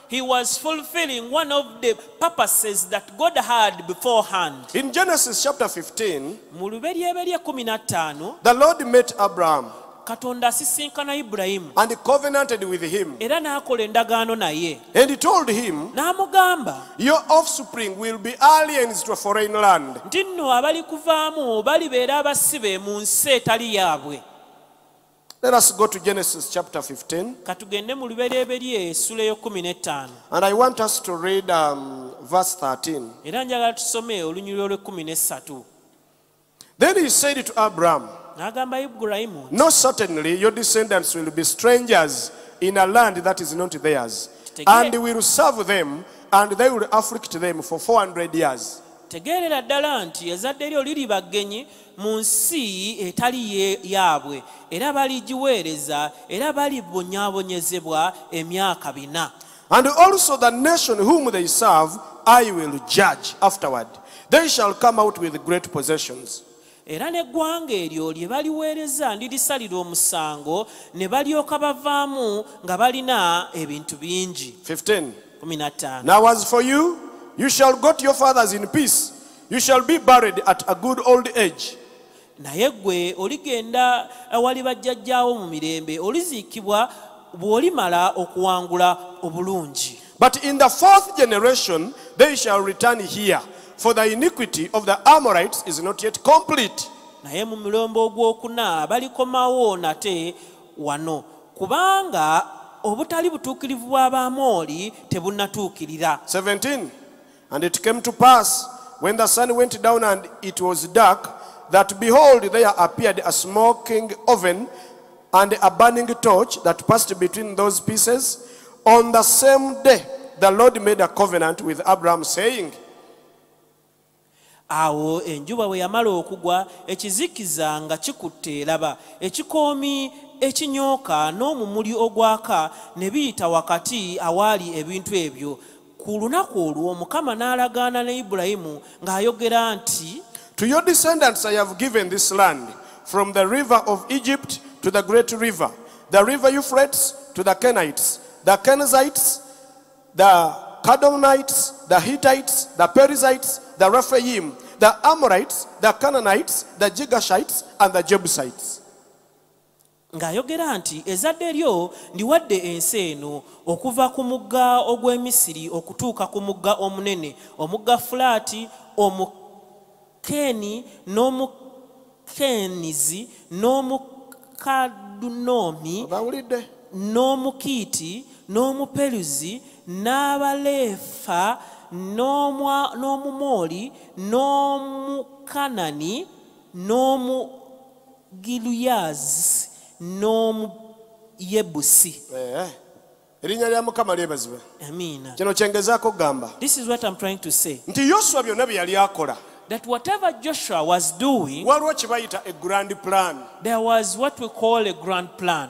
he was fulfilling one of the purposes that God had beforehand. in genesis chapter 15 15 the lord met abraham katonda asisinkana ibulayimu and covenanted with him. Era n'akola endagaano naye. And he told him n'amugamba your offspring will be aliens to a foreign land. Nti nno abali kuvaamu balibeera abasibe mu nsi etali yaabwe. Let us go to Genesis chapter 15. katugende mu lubereberye essula ey'okumi n'ettaano And I want us to read um, verse 13. era njagala tusome olunyiriro olw'ekkumi n'essatu Then he said to Abraham, n'agamba ibulayimu No, certainly your descendants will be strangers in a land that is not theirs, and will serve them, and they will afflict them for 400 years. tegeerera ddala nti ezadde lyo liri baggenyi mu nsi etali yaabwe era baligiweereza era balibonyaabonyezebwa emyaka bina And also the nation whom they serve, I will judge afterward. They shall come out with great possessions. Era n'eggwanga eryo lye baliweereza ndirisalira omusango ne balyoka bavaamu nga balina ebintu bingi 15. 15 Now, as for you, you shall go to your fathers in peace. You shall be buried at a good old age. naye ggwe oligenda eh, awali bajjajjaawo mu mirembe oliziikibwa bw'olimala okuwangula obulungi But in the fourth generation, they shall return here, for the iniquity of the Amorites is not yet complete. naye mu mulombo ogwokuna balikomawo nate wano kubanga obutali butuukirivu bw'abamoli tebunnatuukirira 17. And it came to pass, when the sun went down and it was dark, that behold, there appeared a smoking oven and a burning torch that passed between those pieces. On the same day, the Lord made a covenant with Abraham, saying, awo enjuba bwe yamala okugwa ekizikiza nga kikutte eraba ekikoomi ekinyooka n'omumuli ogwaka ne biyita wakati awaali ebintu ebyo. Ku lunaku olwo mukama n'alagaana ne ibulayimu ng'ayogera nti To your descendants I have given this land, from the river of Egypt to the great river, the river Euphrates to the Kenites, the Kenizzites, the Kadonites, the Hittites, the Perizzites, the Rephaim, the Amorites, the Canaanites, the Gigashites, and the Jebusites. ng'ayogera nti ezadde lyo ndiwadde ensi eno okuva ku mugga ogw'emisiri okutuuka ku mugga omunene omugga fulaati omukeeni n'omukenizi n'omukadunoomi n'omukiiti n'omuperuzi n'abaleefa n'omumooli n'omukanani n'omugiruyazi n'omuyebusi. Eh, erinnya lya mukama lyebazibwe. Kino kyengezaako okugamba. This is what i'm trying to say. Nti yoswa byonna bye yali akola that whatever joshua was doing there was what we call a grand plan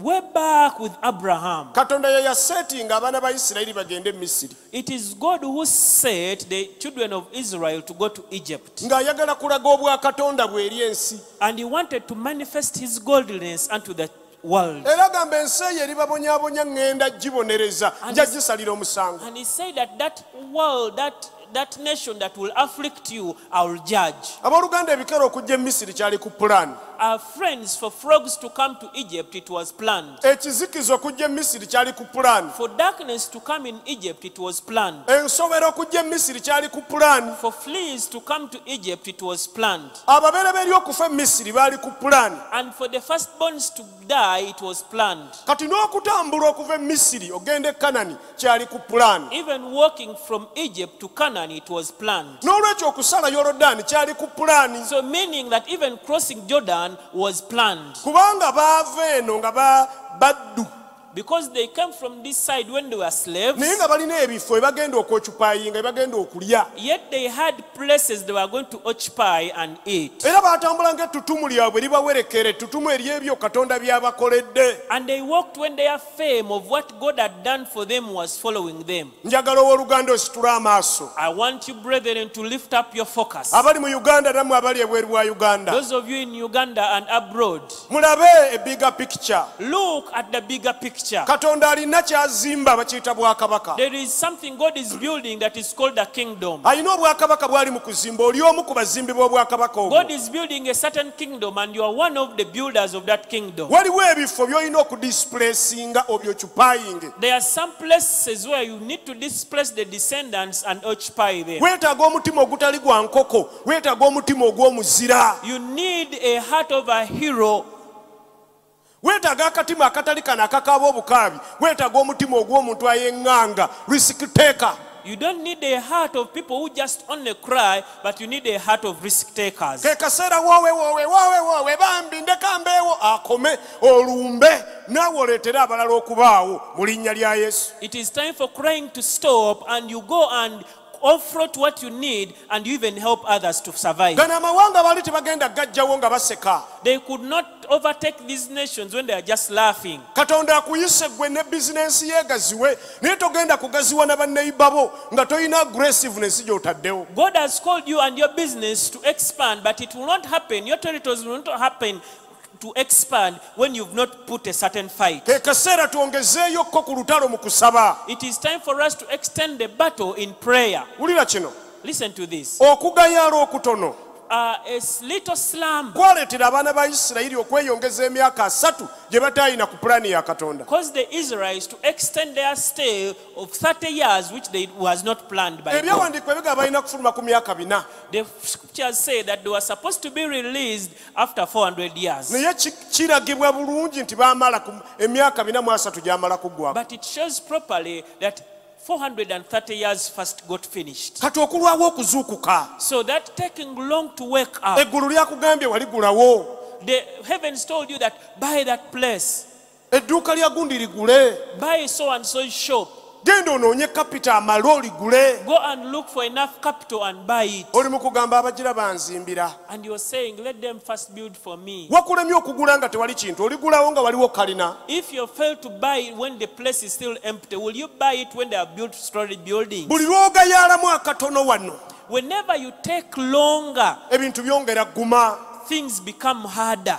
eri emabega ne ibulayimu way back with abraham. Katonda ye yasetinga abaana ba isirayiri bagende misiri. It is god who set the children of israel to go to egypt. Ng'ayagala kulaga obwakatonda bwe eri ensi. And he wanted to manifest his godliness unto the world. Era ensi eyo eribabonyaabonya ŋŋenda gibonereza nja gisalira omusango. And he said that that world, that, that nation that will afflict you, I will judge. abooluganda ebikere okujja kyali ku pulaani Our friends, for frogs to come to Egypt, it was planned. ekizikiza okujja e misiri kyali ku pulaani For darkness to come in Egypt, it was planned. ensobera okujja e misiri kyali ku pulaani For fleas to come to Egypt, it was planned. ababereberye okufa e misiri baali ku pulaani And for the firstborns to die, it was planned. kati n'okutambula okuva e misiri ogenda e kanani kyali ku pulaani Even walking from Egypt to Canaan, it was planned. n'olwekyo okusala yorodaani kyali ku pulaani So, meaning that even crossing Jordan was planned. Because they came from this side when they were slaves. naye nga balina ebifo ebagenda ebagenda okulya Yet they had places they were going to occupy and eat. era ettutumu lyabwe libawerekera ettutumu eryebyo katonda by'abakoledde And they walked when their fame of what God had done for them was following them. njagala owooluganda ositule amaaso I want you, brethren, to lift up your focus. abali mu uganda nammwe abali ebweru uganda Those of you in Uganda and abroad, mulabe ebiga picture look at the bigger picture. Katonda alina kyazimba bakiyita bwakabaka There is something God is building that is called a kingdom. alina obwakabaka bwali mu kuzimba oli omu ku bazimbi b'obwakabaka obwo God is building a certain kingdom, and you are one of the builders of that kingdom. waliwo ebifo by'olina okudisipulesinga obyocupayinge There are some places where you need to displace the descendants and occupy them. weetaaga omutima ogutali gwa nkoko weetaaga omutima ogw'omuzira You need a heart of a hero weetaaga akatima akatali kano akakaaba obukaabi weetaaga omutima ogw'omuntu ayeŋŋanga. Risk taker. You don't need a heart of people who just only cry, but you need a heart of risk takers. It is time for crying to stop, and you go and offer out what you need, and you even help others to survive. gano amawanga baali tebagenda gajjawo nga baseka They could not overtake these nations when they are just laughing. katonda akuyise gwe ne bizinensi yeegaziwe naye togenda kugaziwa na banneiba bo nga tolina aggressiveness gy'otaddewo God has called you and your business to expand, but it will not happen. Your territories will not happen to expand when you've not put a certain fight. ke kaseera twongezeeyokko ku lutalo mu kusaba It is time for us to extend the battle in prayer. Listen to this kwaleetera abaana ba isirayiri okweyongeza emyaka asatu gye bataalina ku pulaani ya katonda. The scriptures balina kufuluma ku myaka supposed to kiragibwa bulungi nti baamala emyaka bina mu asatu gyamala kuggwako but it shows properly that 430 years first got finished. kati okulwawo okuzuukuka. So that taking long to wake up, eggulu lyakugambye waligulawo the heavens told you that buy that place, edduuka lya gundi ligule. Buy so and so shop, genda onoonye kapita amale oligule go and look for enough capital and buy it. oli mu kugamba abagira banzimbira And you're saying, let them first build for me. wakulemye okugula nga tewali kintu oligulawo nga waliwo kalina If you fail to buy when the place is still empty, will you buy it when they have built storage buildings? buli lwogayaalamu akatono wano Whenever you take longer, ebintu byongera guma things become harder.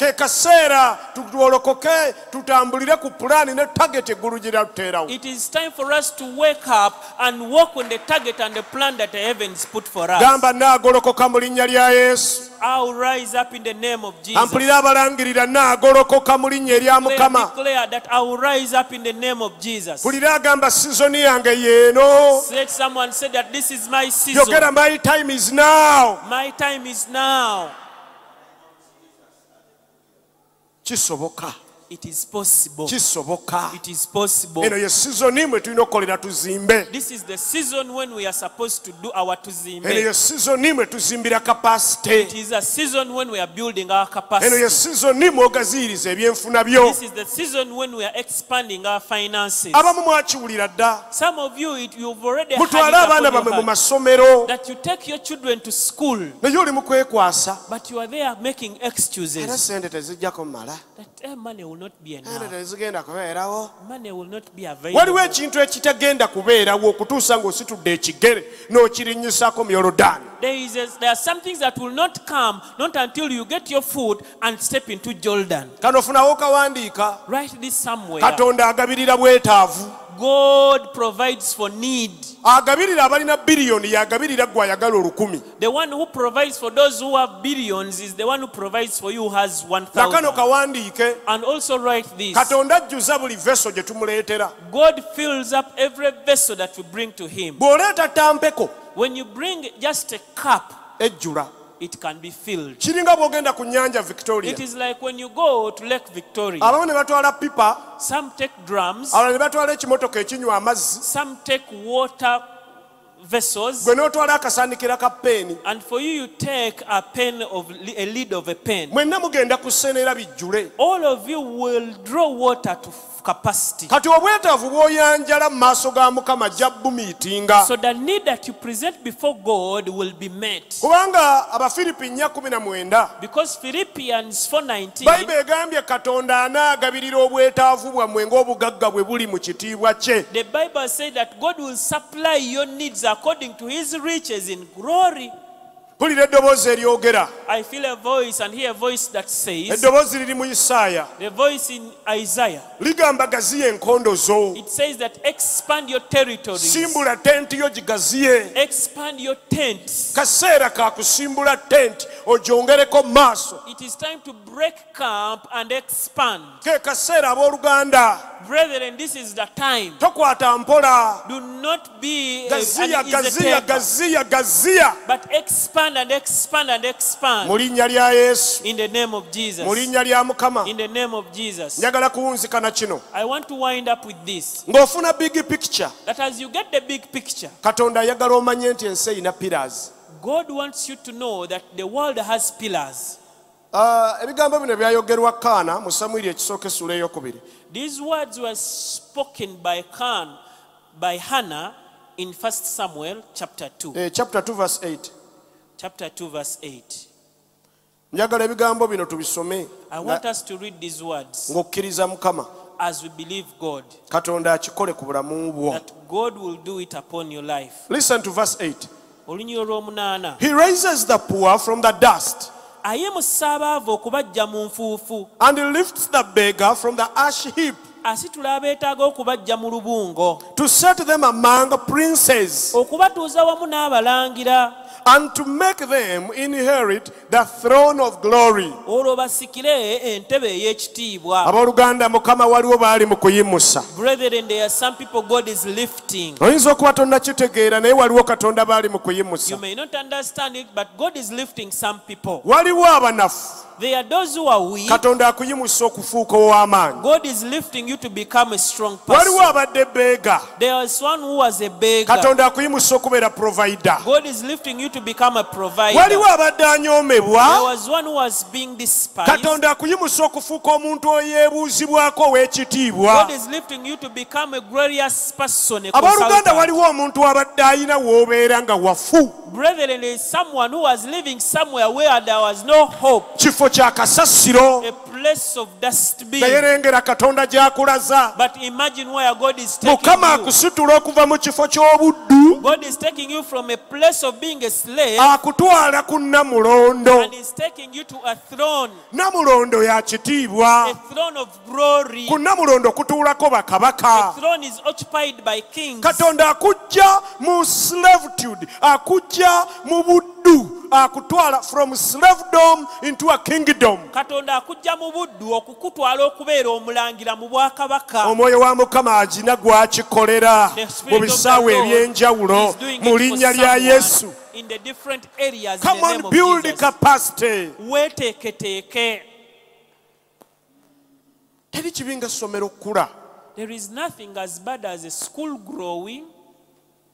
tutambulire ku pulaani ne tageti eggulu gye lyatuteerawo It is time for us to wake up and walk on the target and the plan that the heavens put for us. gamba naagolokoka mu linnya lya yesu I'll rise up in the name of Jesus. ampulira abalangirira naagolokoka mu linnya erya Declare, mukama declare that I will rise up in the name of Jesus. pulira agamba sizoni yange yeeno Said someone said that this is my season. yogera my time is now My time is now. te sovocar. It is possible. kisoboka It is possible. eno ye sizoni mwe tulina okukolera tuzimbe This is the season when we are supposed to do our eno tuzimbe. ye sizoni mwe tuzimbira kapasite It is a season when we are building our eno capacity. ye sizoni mwogaziyiriza ebyenfuna byo This is the season when we are expanding our finances. abamu mwakiwulira dda Some of you, it, you've already had it mutwale abaana upon your bammwe mu heart masomero that you take your children to school, naye oli but you are there making era excuses sente tezijjako mumala that eh, money will not be enough. Money will not be waliwo available. ekintu ekitagenda kubeerawo okutuusa ng'ositudde ekigere n'okirinyisako mu yorodaani There, is a, there are some things that will not come, not until you get your food and step into Jordan. kano funawo kawandiika Write this somewhere. katonda agabirira bwetaavu God provides for need. agabirira abalina biliyoni yagabirira gwe ayagala olukumi The one who provides for those who have billions is the one who provides for you who has nakano 1,000. kawandiike And also write this katonda ajjuza buli veso gye tumuleetera God fills up every vessel that we bring to Him. bw'oleeta tampeko When you bring just a cup, ejjula it can be filled. kiringa bw'ogenda ku victoria It is like when you go to Lake Victoria. abamu ne batwala pipa Some take drums, abalala ne batwala ekimotoka ekinywa amazzi some take water vessels, gwe n'otwala akasaanikira ka peeni and for you, you take a pen of a lid of a pen. mwenna mugenda kusenera bijjule All of you will draw water to capacity. kati obwetaavu bw'oyanjala mu maaso ga mukama ajja bumiitinga So the need that you present before God will be met. kubanga abafiripi Because Philippians 4:19 bayibuli egambye katonda anaagabirira obwetaavu bwammwe ng'obugagga bwe buli mu kitiibwa kye The Bible says that God will supply your needs according to his riches in glory mpulira eddoboozi eryogera. Eddoboozi liri mu isaaya ligamba gaziye enkondo zo. Simbula tenti yo gigaziye. Kaseera ka kusimbula tenti ogyongereko maaso. Ke kaseera abooluganda Brethren, this is the time. Do not be gaziya, gaziya, gaziya, gaziya. But expand and expand and expand. Mu linnya lya yesu. In the name of Jesus. mu linnya lya mukama. In the name of Jesus. njagala kino. I want to wind up with this. Ng'ofuna big picture. That as you get the big picture, katonda ayagala omanye nti ensi erina pillars. God wants you to know that the world has pillars. Ah, ebigambo bino byayogerwa kaana mu samwiri ekisooka essula eyokubiri. These words were spoken by Khan, by Hannah in 1 Samuel chapter 2. Eh, chapter 2 verse 8 Chapter 2, verse 8. njagala ebigambo bino tubisome. I want us to read these words. Ng'okkiriza mukama. As we believe God, katonda akikole ku bulamu bwo. that God will do it upon your life. listen to verse 8 olunyiri olw'omunaana. He raises the poor from the dust ayimusa abaavu okubajja mu nfuufu. and he lifts the beggar from the ash heap asitula abeetaaga okubajja mu lubungo. to set them among princes. Okubatuuza wamu n'abalangira and to make them inherit the throne of glory olwo basikire entebe some people God is lifting. You may not understand it, but God is lifting some people. They are those who are weak. God is lifting you to become a strong person. There is one who was a beggar. God is lifting you to become a provider. waliwo abadde anyoomebwa. Katonda akuyimusa okufuuka omuntu oyeebuuzibwako ow'ekitiibwa. Abooluganda waliwo omuntu abadde ayina w'obeera nga wafu. Brethren there is someone who was living somewhere where there was no hope. Kifo kasasiro a place of dustbin. nayerengera katonda gy'akulaza But imagine where God is taking mukama you. akusitula okuva mu kifo ky'obuddu God is taking you from a place of being a slave akutwala ku namulondo and is taking you to a throne, namulondo ya kitiibwa a throne of glory. ku namulondo kutuulako bakabaka Throne is occupied by kings. katonda akujja mu slavitude akujja mu buddu akutwala from slavedom into a kingdom katonda akujja mu buddu okukutwala okubeera omulangira mu bwakabaka. Omwoyo wa mukama agina gwakikolera mu Lord eby'enjawulo mu linnya lya yesu. in the different areas come on build capacity. Weeteeketeeke teri kibi nga ssomero kkula there is nothing as bad as a school growing.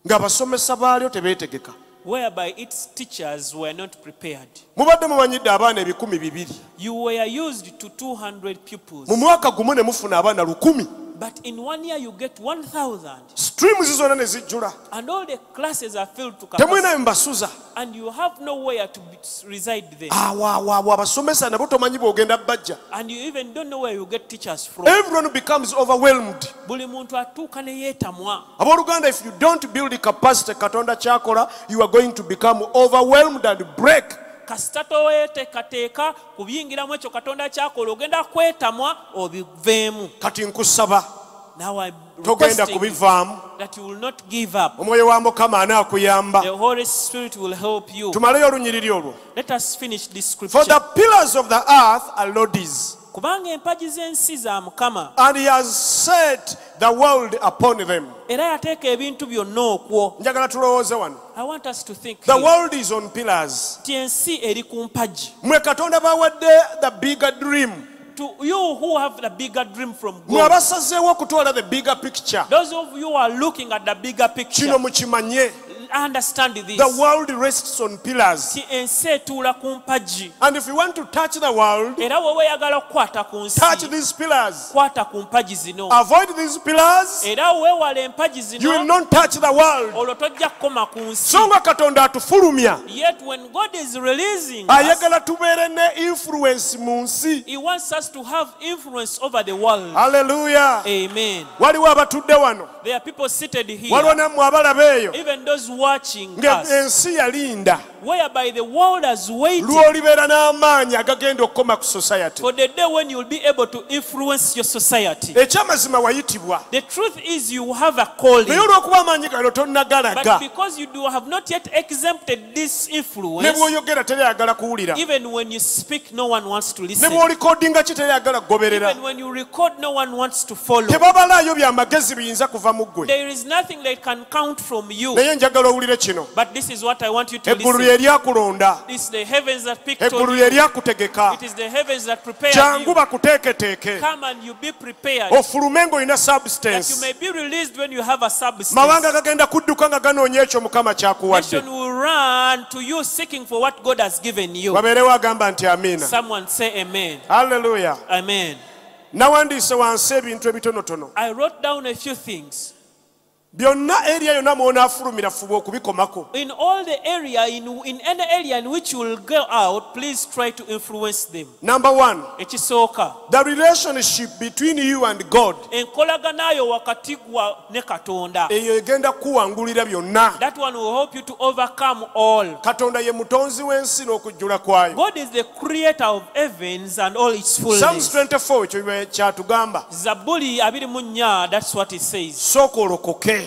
Ng'abasomesa baalyo tebeetegeka whereby its teachers were not prepared. Mubadde mumanyidde abaana ebikumi bibiri. You were used to 200 pupils. Mu mwaka gumu ne mufuna abaana lukumi but in one year you get 1000 streams zonna ne zijjula and all the classes are filled to capacity. temwina mbasuza and you have nowhere to reside there. Ah, Nabo tomanyi bajja. And you even don't know where you get teachers from. Everyone becomes overwhelmed. Buli muntu atuuka ne yeetamwa. Abooluganda if you don't build the capacity katonda kyakola you are going to become overwhelmed and break kasita toweteekateeka kubiyingiramu ekyo katonda kyakola ogenda kwetamwa obiveemu. Kati nkusaba. Togenda kubivaamu. that you will not give up. Omwoyo wa mukama anaakuyamba the holy spirit will help you. Tumaleyo olunyiriri olwo. Let us finish this for the pillars of the earth are lords kubanga empagi z'ensi za mukama and he has set the world upon them. era yateeka ebintu byonna okwo. Njagala tulowooze wano i want us to think the here. world is on pillars. Ensi eri ku mpaji. Mwe katonda bawadde the bigger dream. To you who have the bigger dream from god. Abasazeewo okutwala the bigger picture. Those of you who are looking at the bigger picture. Kino mukimanye understand this. The world rests on pillars. Ensi etuula ku mpagi. And if you want to touch the world era wowe oyagala okukwata ku nsi. touch these pillars. Kwata ku mpagi zino. Avoid these pillars. Era weewala empagi you will not touch the world. Olwo tojja kukoma ku nsi. So nga katonda atufulumya. Yet when god is releasing us, ayagala tubeere ne influence mu nsi. He wants us to have influence over the world. Haleluya amen. Waliwo abatudde wano. There are people seated here. Waliwo nammwe abalaba eyo. Even those ensi yalinda. Lw'olibeera n'amaanyi agagenda okukoma ku ekyamazima wayitibwa. Naye olw'okuba amaanyi gano tonnagalaga ne bw'oyogera kuwulira. ne bw'olikodinga ki tereyagala kugoberera. Tebabalaayo byamagezi biyinza kuva mu ggwe. Njagala njagala owulire kino eggulu lye lyakulonda eggulu lye lyakutegeka jangu bakuteeketeeke ofulume ng'olina substance. mawanga gagenda kudduka nga ganoonya ekyo mukama kyakuwadde wabeerewo agamba nti amiina. Halleluya nawandiise wansi ebintu ebitonotono byonna eriya yonna mw'onaafulumira fuba okubikomako. In all the area, in, in any area in which you will go out, please try to influence them. number one ekisooka. the relationship between you and god. Enkolaganayo wakati gwa ne katonda. Eyo egenda kuwangulira byonna. That one will help you to overcome all. Katonda ye mutonzi w'ensi n'okujjula kwayo. God is the creator of heavens and all its psalms fullness 24 ekyo kyatugamba. Zabuli 24 that's what it says. Sooka olokoke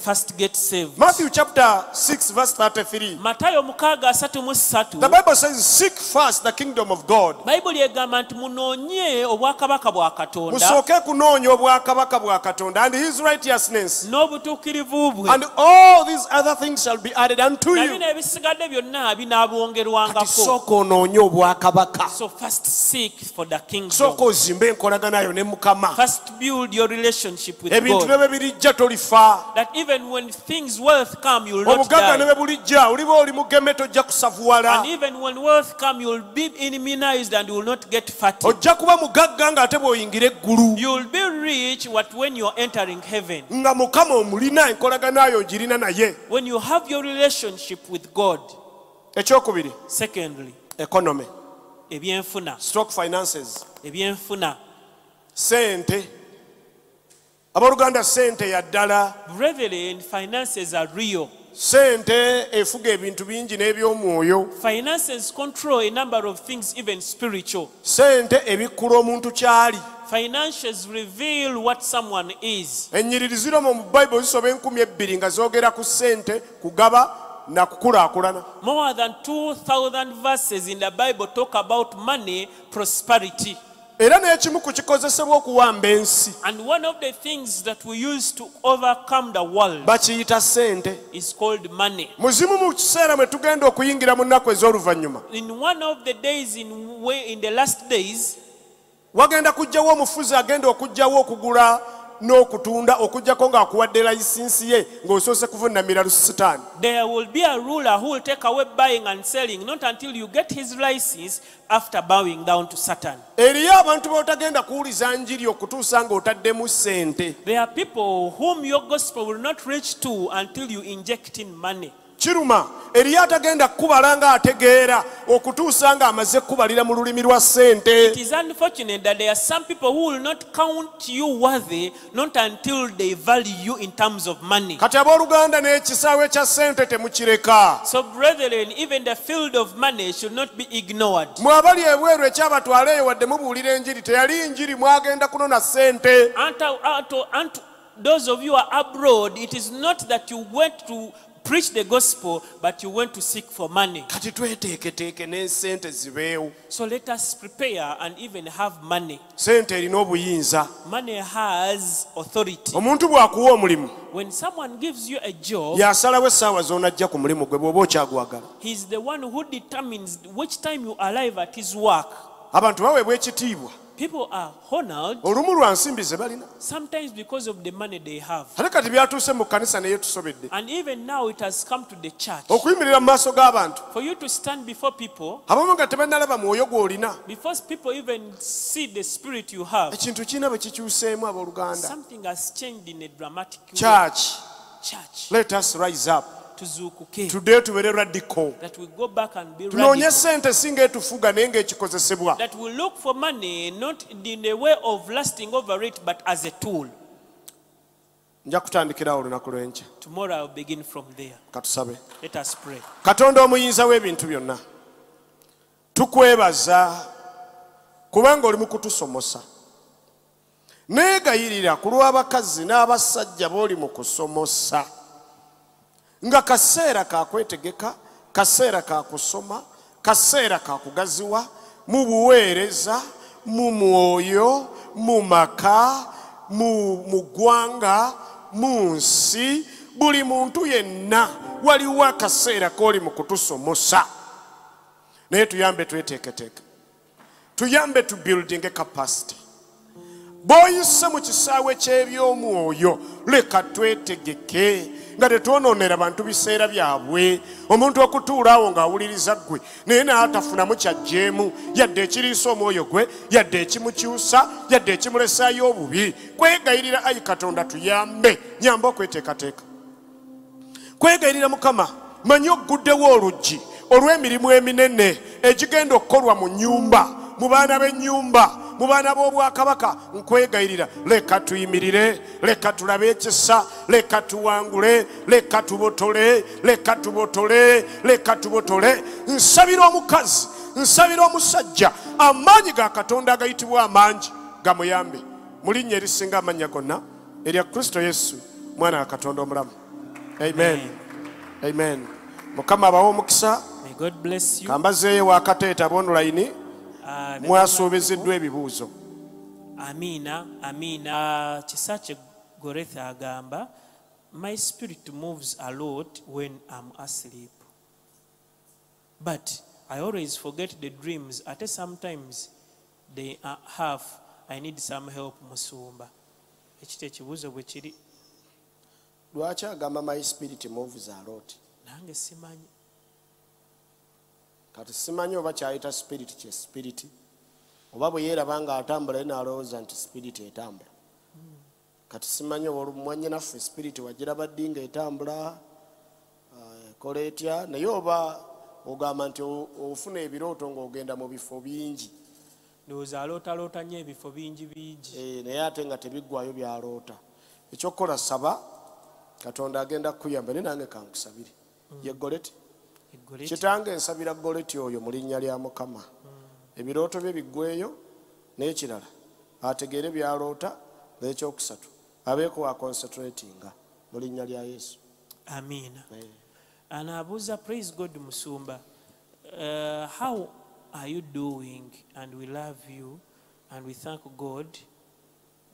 first get saved. Matthew chapter 6 verse 33 matayo 6 the bible says seek first the kingdom of god. Bayibuli egamba nti munoonye obwakabaka bwa katonda. Musooke kunoonya obwakabaka bwa katonda and his righteousness. N'obutuukirivu bwe. And all these other things shall be added unto you. ebisigadde byonna kati binaabwongerwangako sooka onoonye obwakabaka. So first seek for the kingdom. Sooka ozimbe enkolaganayo ne mukama. First build your relationship with god. Ebintu birijja tolifa. That even when things wealth come you will not obugagga ne bwe bulijja oliba oli mugeme tojja kusavuwala. And even when wealth come you will be immunized and you will not get fatty. Ojja kuba mugagga ng'ate bw'oyingira eggulu. You will be rich what when you are entering heaven nga mukama omulina enkolaganayo ogirina naye. when you have your relationship with god ekyokubiri secondly economy. ebyenfuna stroke finances. ebyenfuna sente abooluganda sente yaddala brethren finances are real. sente efuga ebintu bingi n'ebyomwoyo finances control a number of things even spiritual. sente ebikkula omuntu kyali. Financials reveal what someone is. Ennyiriri ziroma mu bayibuli zisoba enkumi ebbiri nga zoogera ku sente kugaba na kukulaakulana. More than 2000 verses in the bible talk about money prosperity era n'ekimu ku kikozesebwa okuwamba ensi. And one of the things that we use to overcome the world bakiyita sente is called money. Muzimu mu kiseera mwe tugenda okuyingira mu nnaku ez'oluvannyuma. In one of the days in, way, in the last days wagenda kujjawo omufuzi agenda okujjawo okugula n'okutunda okujjako ng'akuwadde layisinsi ye ng'osoose kuvunamira lusitaani there will be a ruler who will take away buying and selling not until you get his license after bowing down to satan. Eriyo abantu b'otagenda kuwuliza njiri okutuusa ng'otaddemu sente there are people whom your gospel will not reach to until you inject in money kiruma. Eriyo atagenda kukubala nga ategeera okutuusa nga amaze kukubalira mu lulimi lwa ssente. Kati abooluganda n'ekisaawe ekya ssente temukireka. Mwe abali ebweru ekyabatwala eyo wadde mubuulira enjiri teyali njiri mwagenda kunona anto those of you are abroad, it is not that you went to preach the gospel, but you went to seek for money. kati tweteeketeeke n'esente zibeewo So let us prepare and even have money. sente erina obuyinza Money has authority. omuntu bw'akuwa omulimu When someone gives you a job, y'asalawo essaawa z'onajja ku mulimu gwe bw'oba okyagwagala he's the one who determines which time you arrive at his work. abantu baweebwa ekitiibwa People are honored olumu lwa nsimbi ze balina. sometimes because of the money they have. ate kati byatuuse mu kkanisa And even now it has come to the church. okuyimirira mu maaso g'abantu For you to stand before people, abamu nga tebannalaba mwoyo gw'olina. before people even see the spirit you have, ekintu kirina bwe kikyuseemu abooluganda. something has changed in a dramatic way. church. Church, let us rise up tuzuukuke. today tubeere radical That we go back and be tunoonye sente si ng'etufuga naye ng'ekikozesebwa That we look for money not in the way of lasting over it, but as a tool. nja kutandikirawo olunaku lw'enkya Tomorrow I'll begin from there. katusabe Let us pray. katonda omuyinza w'ebintu byonna tukwebaza kubanga oli mu kutusomosa neegayirira ku lw'abakazi n'abasajja b'oli mu kusomosa nga kaseera kakwetegeka kaseera kakusoma kaseera kakugaziwa mu buweereza mu mwoyo mu maka mu ggwanga mu nsi buli muntu yenna waliwo akaseera k'oli mu kutusomosa. Naye tuyambe tweteeketeeke. Tuyambe tu building capacity. Bw'oyise mu kisaawe ky'ebyomwoyo leka twetegeke nga tetwonoonera bantu biseera byabwe omuntu okutuula awo ng'awuliriza ggwe naye naye atafunamu kyajjeemu. Yadde ekiriisa omwoyo gwe yadde ekimukyusa yadde ekimulesaayo obubi. Kwegayirira ayi katonda tuyambe nyamba okweteekateeka. Kwegayirira mukama manyi oguddewo oluggi olw'emirimu eminene egigenda okukolwa mu nnyumba mu baana b'ennyumba mu baana b'obwakabaka nkwegayirira. Leka tuyimirire leka tulabe ekisa leka tuwangule leka tubotole leka tubotole leka tubotole. Nsabira omukazi nsabira omusajja amaanyi ga katonda agayitibwa amangi gamuyambe mu linnya erisinga amannya gonna erya kristo yesu mwana wa katonda omulamu. Amen. Amen. Mukama abawe omukisa. May God bless you. kambazeeyo wakateeta bonulayini mwasuubiziddwa ebibuuzo Amina, Amina. Uh, Chisache Goretha agamba, my spirit moves a lot when I'm asleep. But I always forget the dreams. At sometimes they half. I need some help musumba. Ekito ekibuuzo bwe kiri lwaki agamba my spirit moves a lot nange simanyi kati simanyi oba kyayita spirit kye spirit oba bwe yeeraba nga atambula ye nalowooza nti spirit etambula. Kati simanyi oba mwanyinaffe spirit wagiraba ddi nga etambula ah, ekola etya? Naye oba ogamba nti ofuna ebirooto ng'ogenda mu bifo bingi. Ndowooza alootaloota nnyo ebifo bingi bingi. Eh, naye ate nga tebiggwayo byaloota ekyokukola saba katonda agenda kukuyamba naye nange kankusabire. Ye goleti Eggoleti. Kitange nsabira goleti oyo mu linnya lya mukama. Ebirooto bye biggweyo n'ekirala ategeere byaloota n'ekyokusatu abeeko wa concentratinga mu linnya lya yesu. Amiina. Anaabuuza praise god musumba. Uh, how are you doing? And we love you. And we thank god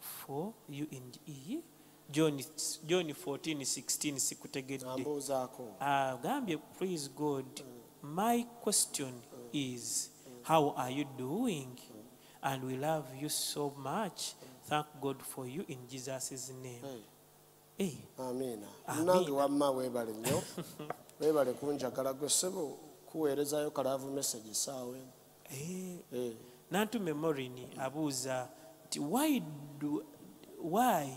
for you in john, john 14 16 sikutegedde. Ambuuzaako. Agambye praise god. My question is how are you doing? And we love you so much. Thank god for you in jesus name. Eh, hey. amiina Amiina. nange wamma weebale nnyo. Weebale kunjagala gwe ssebo kuweerezayo kalaavu message saawa eno hey. Eh. nantu memorini abuuza nti why, do, why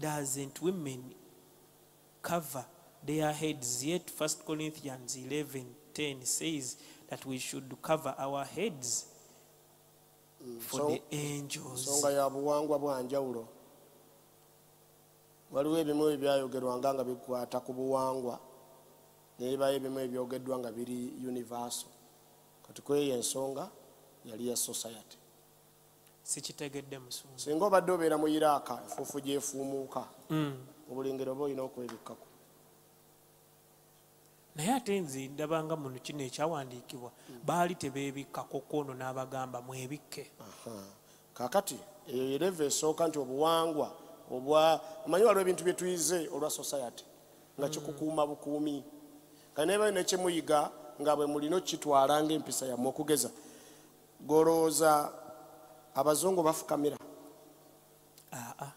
doesn't women cover their heads yet? 1 corinthians 11 10 says that we should cover our heads for so- the angels. nsonga ya buwangwa bwa njawulo. Waliwo ebimu ebyayogerwanga nga bikwata ku buwangwa nebibayo ebimu ebyogeddwa nga biri universal. Kati kweyo ensonga yali ya society sikitegedde musumba singa obadde obeera mu iraaka enfuufu gyefuumuuka Mm. obulengero oba olina okwebikkako. Naye ate nze ndabanga muno kino ekyawandiikibwa baali tebeebikkako kwono n'abagamba mwebikke. Aha. kakati eyo yereva esooka nti obuwangwa obwa omanyi waliwo ebintu byetuyize olwa society nga kikukuuma bukuumi. Kati nebayo nekyemuyiga nga bwe mulina okukitwala ngaempisa yammwe okugeza golowooza abazungu bafukamira. Aa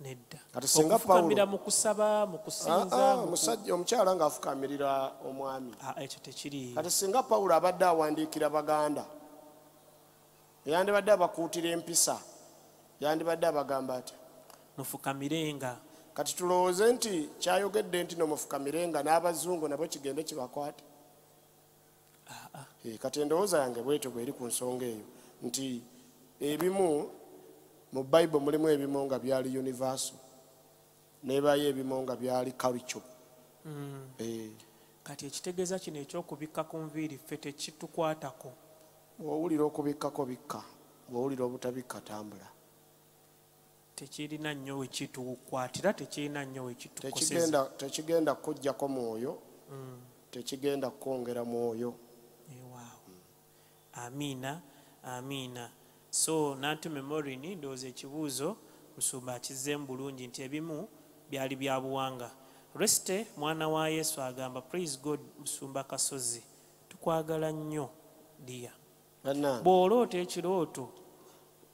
nedda. Kati singa okufukamira Pawulo- mu kusaba mu Ah, kusinza ah, mu ku- omusajja omukyala ngaafukamirira omwami. Ah, ekyo tekiri kati singa pawulo abadde awandiikira baganda yandibadde abakuutira empisa yandibadde abagamba atya mufukamirenga. Kati tulowooze nti kyayogedde nti nomufukamirenga n'abazungu nabo kigende kibakwate? Kati endowooza yange bwetyo bweri ku nsonga eyo nti ebimu mu bayibuli mulimu ebimu nga byali universal nebayo ebimu nga byali kalico Mm. Eh, kati ekitegeeza kino ekyokubikka ku nviiri ffe tekitukwatako. Bw'owulira okubikkako bikka bw'owulira obutabikka tambula. Tekirina nnyo wekitukwatira tekirina nnyo wekitukoseza tekigenda kujjako mwoyo tekigenda kwongera mwoyo. Ewaawo amiina amiina so nantu memorini ndowooza ekibuuzo musumba akizzeemu bulungi nti ebimu byali bya buwanga. Resite mwana wa yesu agamba praise god musumba kasozi. Tukwagala nnyo diya bw'oloota ekirooto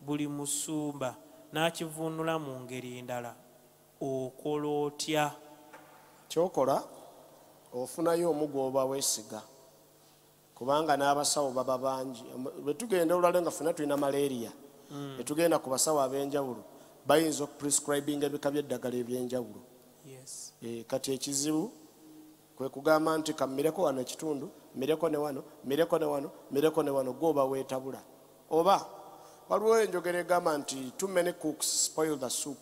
buli musumba n'akivunula mu ngeri ndala okola otya kyokola ofunayo omu gwoba weesiga kubanga n'abasawo baba bangi. Bwe tugenda olwale nga fena tulina malaria bwe tugenda ku basawo ab'enjawulo bayinza okuprescribinga ebika by'eddagala eby'enjawulo. Yes. Eh, kati ekizibu kwe kugamba nti kammireko wano ekitundu mireko ne wano mireko ne wano mireko ne wano gwoba weetabula. Oba waliwo enjogera egamba nti too many cooks spoil the soup.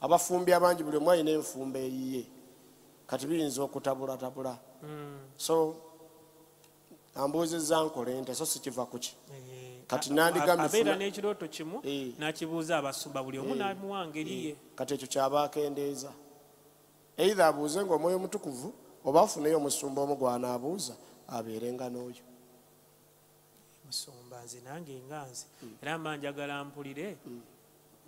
Abafumbi abangi buli omu alina enfumba eyiye kati biyinza okutabulattabula so ambuuzizza nkole nte so sikiva kuki Eh, Kati a- nandigambye a- abeera funa- n'ekirooto kimu Eh. n'akibuuza abasumba buli omu n'amuwa ngeri ye. Kati ekyo kyaba akendeeza eitha abuuze nga omwoyo mutukuvu oba afuneyo omusumba omu gwanaabuuza abeerenga n'oyo. Musumba nze nange nga nze. Era mba njagala mpulire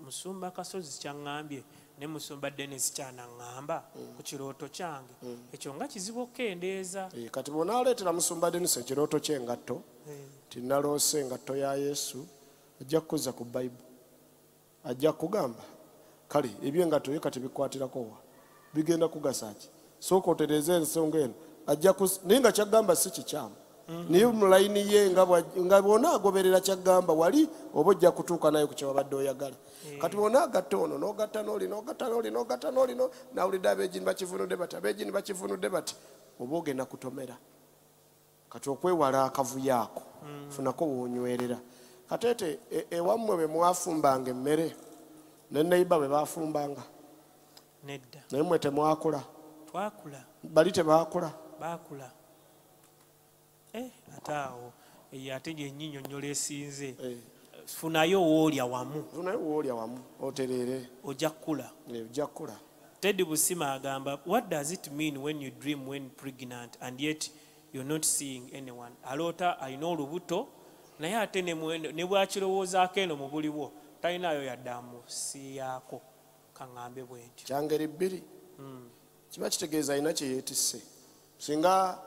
musumba kasozi kyaŋŋambye ne musumba denis kyanaŋŋamba ku kirooto kyange. Ekyo nga kizibu okukendeeza. Eh, kati bwonaaleetera musumba denisa ekirooto ky'engatto? Tinaloose engatto ya yesu ajja kukuza ku bayibuli ajja kugamba kale ebyengatto yo kati bikwatirako wa? Bigenda kugasa ki? Sooka otereeza ensonga eno. Ajja naye nga kyagamba si kikyamu naye mu layini ye nga bwona agoberera kyagamba wali oba ojja kutuuka naye ku kyewabadde oyagala. Kati bwona agatta ono n'ogatta n'oli n'ogatta n'oli n'ogatta n'oli no- nawulidde abeegini bakivunudde bati abeegini bakivunudde bati oba ogenda kutomera. Kati okwewala akavuyo ako funako woonywerera kati ete e- ewammwe bwe mwafumbanga emmere ne neiba bwe bafumbanga naye mmwe temwakula. Bali Eh, ate awo eyo ate gyenyinyonnyola esinze. Eh, funayo woolya wamu. Naye woolya wamu otereere. Ojja kukula. Eh, ojja kukula. Ted busima agamba what does it mean when you dream when pregnant and yet you're not seeing anyone? Aloota alina olubuto naye ate ne bwakirowoozaako eno mu buli bwo talinayo yadde amusiyaako kaŋŋambe bwe ntyo kyangeri bbiri. Kiba kitegeeza alina kye yeetisse. Singa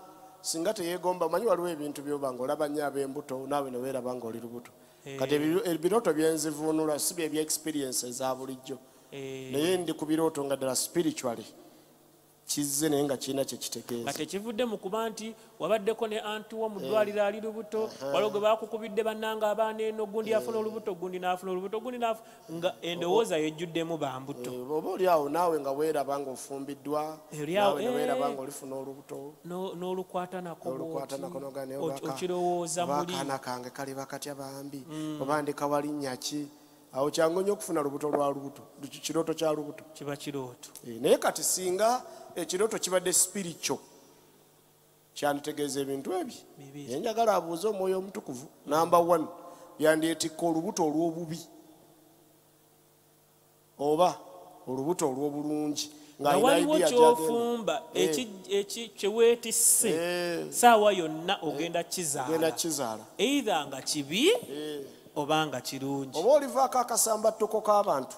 singa teyeegomba manyi waliwo ebintu byoba nga olaba nnyo ab'embuto naawe ne weeraba nga oli lubuto kati ebi- ebirooto byenzivuunula si bye bya experience eza bulijjo. Eh, naye ndi ku birooto nga ddala spiritually kizze naye nga kirina kye nga tekivudde mu kuba nti wabaddeko ne antuwo mu ddwaliro ali lubuto waliwo gwe bakukubidde bannanga abaana eno gundi afuna olubuto gundi n'afuna olubuto gundi nga endowooza yejjuddemu bambuto Eh, oba oli awo naawe nga weeraba nga ofumbiddwa naawe ne weeraba eh. nga olifuna olubuto? No- n'olukwata nako okirowooza muli. akaana kange kali bakatya bambi. Oba ndeka walinnya ki awo kyangu nnyo okufuna lubuto lwa lubuto Ki- kirooto kya lubuto. Kiba kirooto. Eh, naye kati singa ekirooto kibadde spiritual. Kyanditegeeza ebintu ebyo. Bibiri. naye njagala abuuze omwoyo omutukuvu. Namba one yandyetikka olubuto olw'obubi. Oba olubuto olw'obulungi. Waliwo kyofumba eki- kyeweetisse Eh, saawa yonna ogenda genda kizaala. Eitha nga kibi Eh. oba nga kirungi. Oba olivaako akasambattoko k'abantu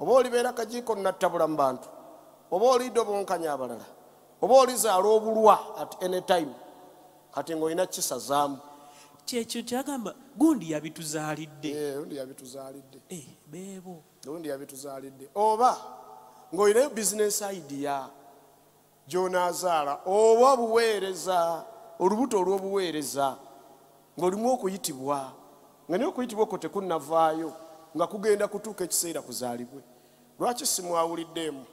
oba olibeera kajiiko nattabula mu bantu oba olidde obunkanya abalala oba olizaala obulwa at any time kati ng'olina kisazaamu kyekyo kyagamba gundi yabituzaalidde. Eh, ondi yabituzaalidde. Eh, beebo. Ondi yabituzaalidde. Oba ng'olinayo bizinesi idea gy'onaazaala oba buweereza olubuto olw'obuweereza ng'olimu okuyitibwa nga naye okuyitibwa okwo tekunnavaayo nga kugenda kutuuka ekiseera kuzaalibwe. Lwaki simwawuliddeemu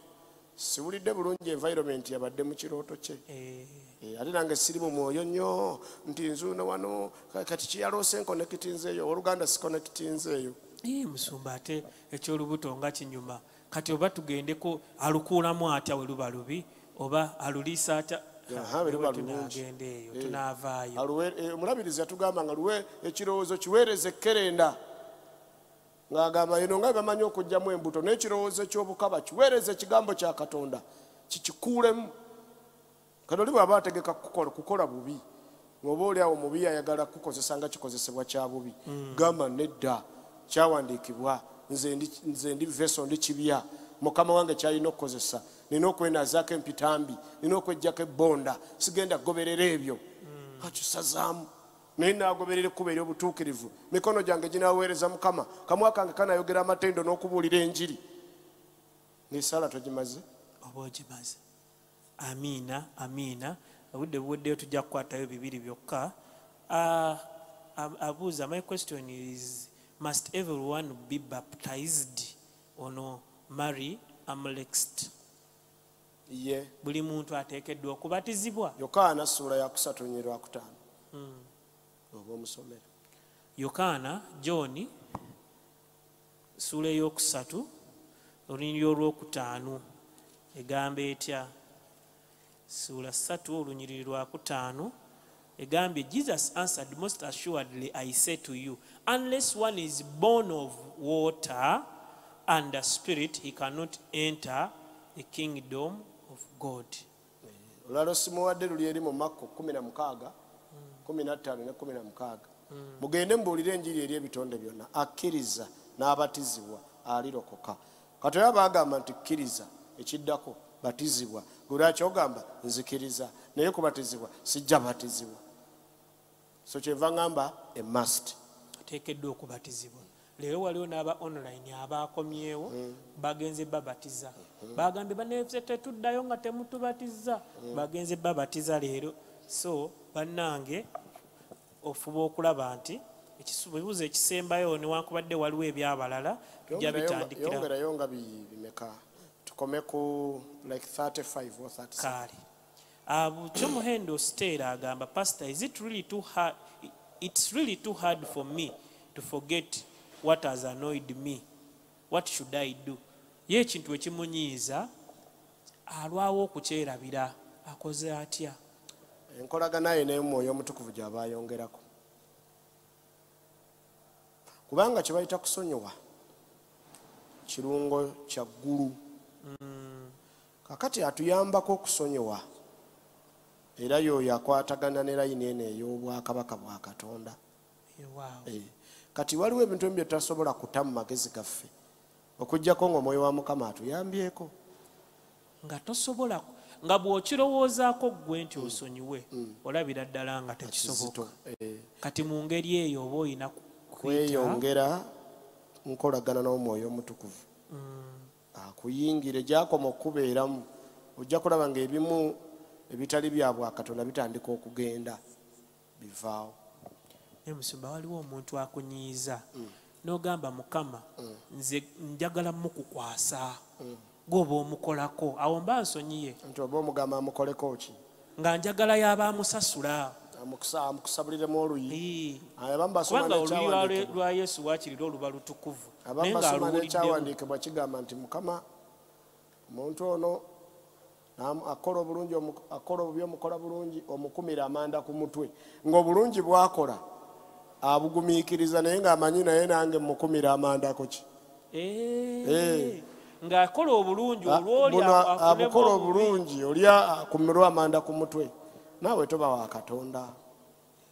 siwulidde bulungi environment yabadde mu kirooto kye. Eh, Eh, ate nange siri mu mwoyo nnyo nti nzuuno wano ka- kati kiyaloose nkonekitinzeeyo oluganda sikonekitiinzeeyo eh, musumba ate ekyolubuto nga kinyuma. Kati oba tugendeko alukuulamu atya we luba lubi? Oba aluliisa atya? Tunaagenda eyo tunaavaayo. Omulabirizi yatugamba nga luwe ekirowoozo kiweereze ekkerenda ng'agamba eno nga bamanyi okugyamu embuto n'ekirowoozo eky'obukaba kiweereze ekigambo kya katonda kikikuulemu. Kati oli bw'aba ategeka kukola, kukola bubi ng'oba oli awo mubi ayagala kukozesa nga kikozesebwa kya bubi gamba nedda kyawandiikibwa nze ndi- veso ndi kibya mukama wange kyalina okukozesa nina okwenazaako empitambi nina okwejjako ebbonda sigenda kugoberera ebyo. Akisazaamu naye nagoberera ekkuba ery'obutuukirivu. Mikono gyange ginaweereza mukama. Kamwa kange kanayogera amatendo n'okubuulira enjiri. Nesaala togimaze? Oba ogimaze? Amiina amiina. Obudde buweddeyo tujja kukwatayo bibiri byokka. Ah, ab- abuuza my question is must everyone be baptized ono mary amlext ye. Buli muntu ateekeddwa okubatizibwa. Yokaana ssuula yakusatu nye lwakutaano oba omusomero. Yokaana john ssuula eyokusatu olunyiri olwokutaano egamba etya? Ssuula ssatu olunyiriri lwakutaano egambye jesus answered most assuredly i say to you unless one is born of water and the spirit he cannot enter the kingdom of god. Olwalo simuwadde luli eri mu makko 16 15 ne 16 mugende mubuulire enjiri eri ebitonde byonna. Akkiriza n'abatizibwa alirokoka. Kati oyo bagamba nti kkiriza ekiddako batizibwa. Gwe lwaki ogamba nzikiriza naye kubatizibwa sijja batizibwa. So kyenva ŋŋamba emast ateekeddwa okubatizibwa. Leero waliwo n'aba online abakomyewo bagenze babatiza. Bagambye baneffe tetuddayo nga temutubatiza. Bagenze babatiza leero. So bannange ofuba okulaba nti ebibuzo ekisembayo newankubadde waliwo ebyabalala tujja bitandikira. yongerayo nga bi- bimeka. Tukome ku like 35 or 36 kaale abo kyomuhendo steera agamba pastor is it really too hard, it's really too hard for me to forget what has annoyed me? What should i do? Ye ekintu ekimunyiiza alwawo okukyerabira akoze atya enkolagana ye nemwoyo omutukuvu gyaba ayongerako kubanga kyebayita kusonyiwa kirungo kya ggulu. Kakati atuyambako okusonyiwa era yoyo akwatagana ne layini eno ey'obwakabaka bwa katonda. Eh, kati waliwo ebintu ebimu bye tutasobola kuta mu magezi gaffe. Okugjako ngaomwoyo wa mukama atuyambyeko. Nga tosobola nga bw'okirowoozaako ggwe nti osonyiwe olabira ddala nga tekisoboka. Kati mu ngeri eyo oba olina kweyongera nkolagana n'omwoyo omutukuvu. Akuyingire gyakoma okubeeramu ojja kulaba nga ebimu ebitali bya bwakatonda bitandika okugenda bivaawo. Naye musumba waliwo omuntu akunyiiza n'ogamba mukama nze njagala mukukwasa gwoba omukolako? Awo mba nsonyiye. Nti oba omugamba amukoleko ki? Nga njagala yaba amusasula. Amukusa- amukusabuliremu oluyi. Kubanga oluyi lwa- yesu wakirira oluba lutukuvu. Abamu naye basoma ng'aluwuliddewo n'ekyawandiikibwa kigamba nti mukama omuntu ono akola obulungi akola obubi omukola bulungi omukumira amanda ku mutwe ng'obulungi bwakola abugumiikiriza naye ng'amanyi naye nange mukumira amandako ki? Eh. Ng'akola obulungi olwoli buno afunemu abukola obubi. obulungi oli akumirwa amanda ku mutwe. Naawe toba wa katonda.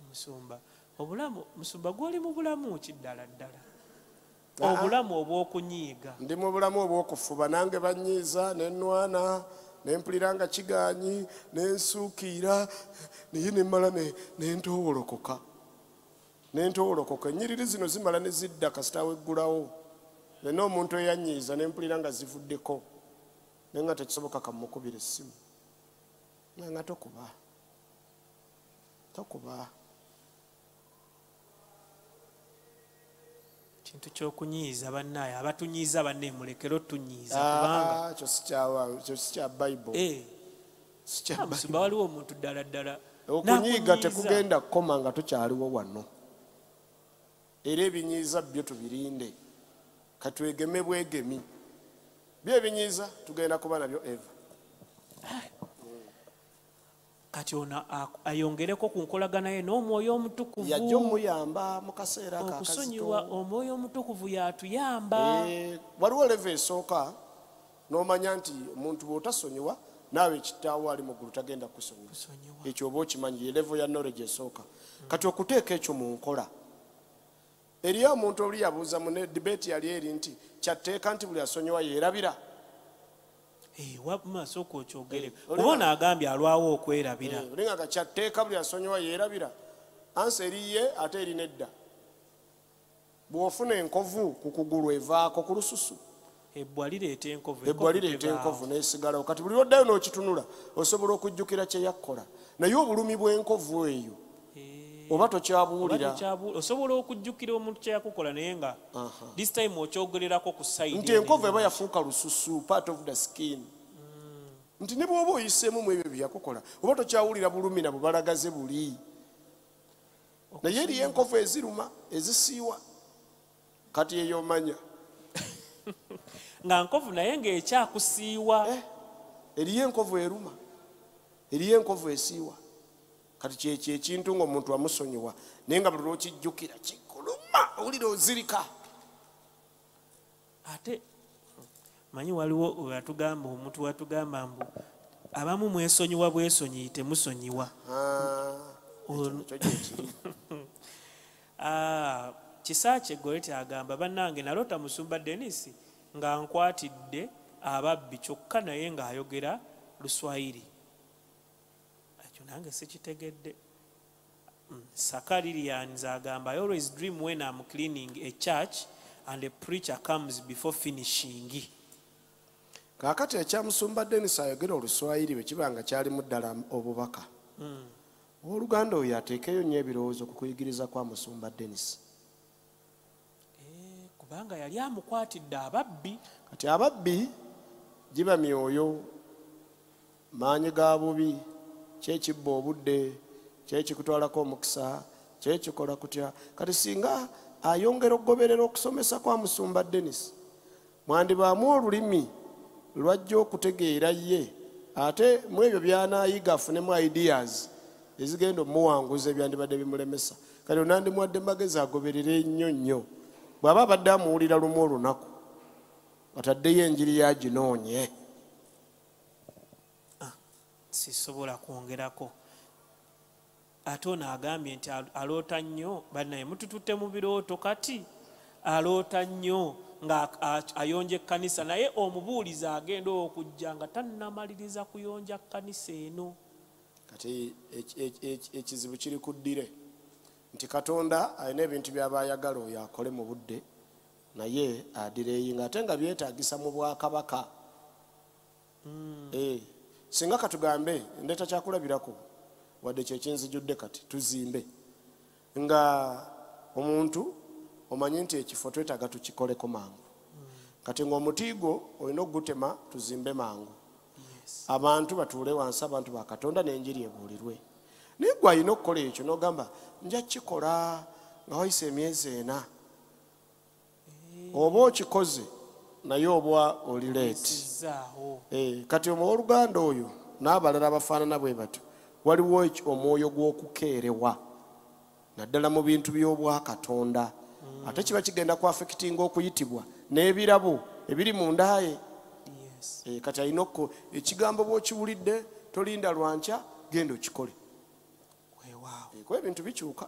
Musumba. Obulamu musumba gwoli mu bulamu ki ddala? Ddala Ah. obulamu obw'okunyiiga. Ndi mu bulamu obw'okufuba nange banyiiza nenwana nempulira nga kiganyi nensuukiira naye nemmala ne- nentowolokoka nentowolokoka enyiriri zino zimala ne zidda kasita weggulawo nena omuntu eyanyiiza nempulira nga zivuddeko naye nga tekisoboka kamukubira essimu. Nga nga tokuba. Tokuba. Kintu ky'okunyiiza bannaye abatunyiiza banne mulekero tunyiiza kubanga Ah, kyo si kya- Eh, ah, musumba waliwo omuntu ddala ddala okunyiiga tekugenda kukoma nga tukyaliwo wano. Era ebinyiiza byo tubirinde katwegeme bwegemi. Byebinyiiza tugenda kuba nabyo eva. Kati ono ayongereko ku nkolagana ye n'omwoyo omutukuvu. Yajja omuyamba mu kaseera okusonyiwa omwoyo omutukuvu yatuyamba. Eh, waliwo leva esooka n'omanya nti omuntu bw'otasonyiwa naawe ekitaawo ali mu ggulu tagenda kusonyiwa. Kusonyiwa. ekyo oba okimanyi ye levo ya knowledge esooka. Kati okuteeka ekyo mu nkola eriyo omuntu oli yabuuza mu debate yali eri nti kyatteeka nti buli asonyiwa yeerabira? Eh, wamma sooka okyogere oli oba nga- onaagambye alwawo okwerabira? Olinga nga kyatteeka buli asonyiwa yeerabira? Ansi eriye ate erina edda bw'ofuna enkovu ku kugulu evaako ku lususu. Ebbwa lireeta enkovu nesigalawo. Kati buli lwoddayo n'okitunula osobola okujjukira kye yakkola. Naye obulumi bw'enkovu eyo Eh, oba tokyabuwulira tokyabu- osobola okujjukira omuntu kyeyakukola naye nga this time okyogererako ku side nti enkovu eba yafuuka lususu part of the skin. Nti ne bw'oba oyiseemu mu ebyo byeyakukola oba tokyawulira bulumi na bubalagaze buli. Naye eriyo enkovu eziruma ezisiiwa. Kati eyo omanya nga nkovu naye ng'ekyakusiiwa. Eh, eriyo enkovu eruma eriyo enkovu esiiwa kati kyekyo ekintu ngaomuntu wamusonyiwa naye nga buli lwokijjukira kikuluma owulira ozirika. Ate manyi waliwo weyatugamba omuntu watugamba mbu abamu mwesonyiwa bwesonyi temusonyiwa. Ah, Ah, kisaakye goleti agamba bannange nalota musumba denis nga nkwatidde ababbi kyokka naye ng'ayogera luswayiri nange sikitegedde. Mm, saka lilians agamba i always dream when am cleaning a church and a preacher comes before finishing. Kaakati ekyamusumba denis ayogera oluswayiri bwe kiba nga kyalimu ddala obubaka. Owooluganda oyo ateekeyo nnyo ebirowoozo ku kuyigiriza kwa musumba denis Eh, kubanga yali amukwatidde ababbi. Kati ababbi giba myoyo maanyi ga bubi kyekibba obudde kyekikutwalako omukisa kyekikola kutya. Kati singa ayongera okugoberera okusomesa kwa musumba denis mwandibaamu olulimi lwajja okutegeera ye ate mu ebyo byanayiga afunemu ideas ezigenda omuwanguza ebyandibadde bimulemesa. Kati onandimuwadde magezi agoberere ennyo nnyo. Bw'aba abadde amuwulira lumu olunaku ataddeyo enjiri yaginoonye sisobola kwongerako. Ate ono agambye nti al- aloota nnyo bannaye mutututte mu birooto kati aloota nnyo nga ayonja ekkanisa naye omubuuliza agenda okujja nga tannamaliriza kuyonja kkanisa eno. Kati eki- eki- eki- ekizibu kiri ku ddire. Nti katonda alina ebintu byaba ayagala oyo akole mu budde naye adireyinga ate nga byetagisa mu bwakabaka. Eh, singa katugambe ndeeta kyakulabirako wadde kyekinzijudde kati tuzimbe. Nga omuntu omanyi nti ekifo twetaaga tukikoleko mangu. Kati ngaomuti gwo olina okugutema tuzimbe mangu. Abantu batuule wansi abantu bakatonda nenjiri ebuulirwe. Naye gwe alina okukola ekyo nogamba nja kikola nga wayise emyezi ena. Oba okikoze naye oba oli leeti. Eh, kati omuwooluganda oyo n'abalala bafaanana bwe batyo waliwo omwoyo gw'okukeerewa? Naddala mu bintu by'obwakatonda ate kiba kigenda ku afekitinga okuyitibwa n'ebirabo ebiri mu ndaye yes. Eh, kati alina okko ekigambo bw'okiwulidde tolinda lwankya genda okikole. Eh, kuba ebintu bikyuka.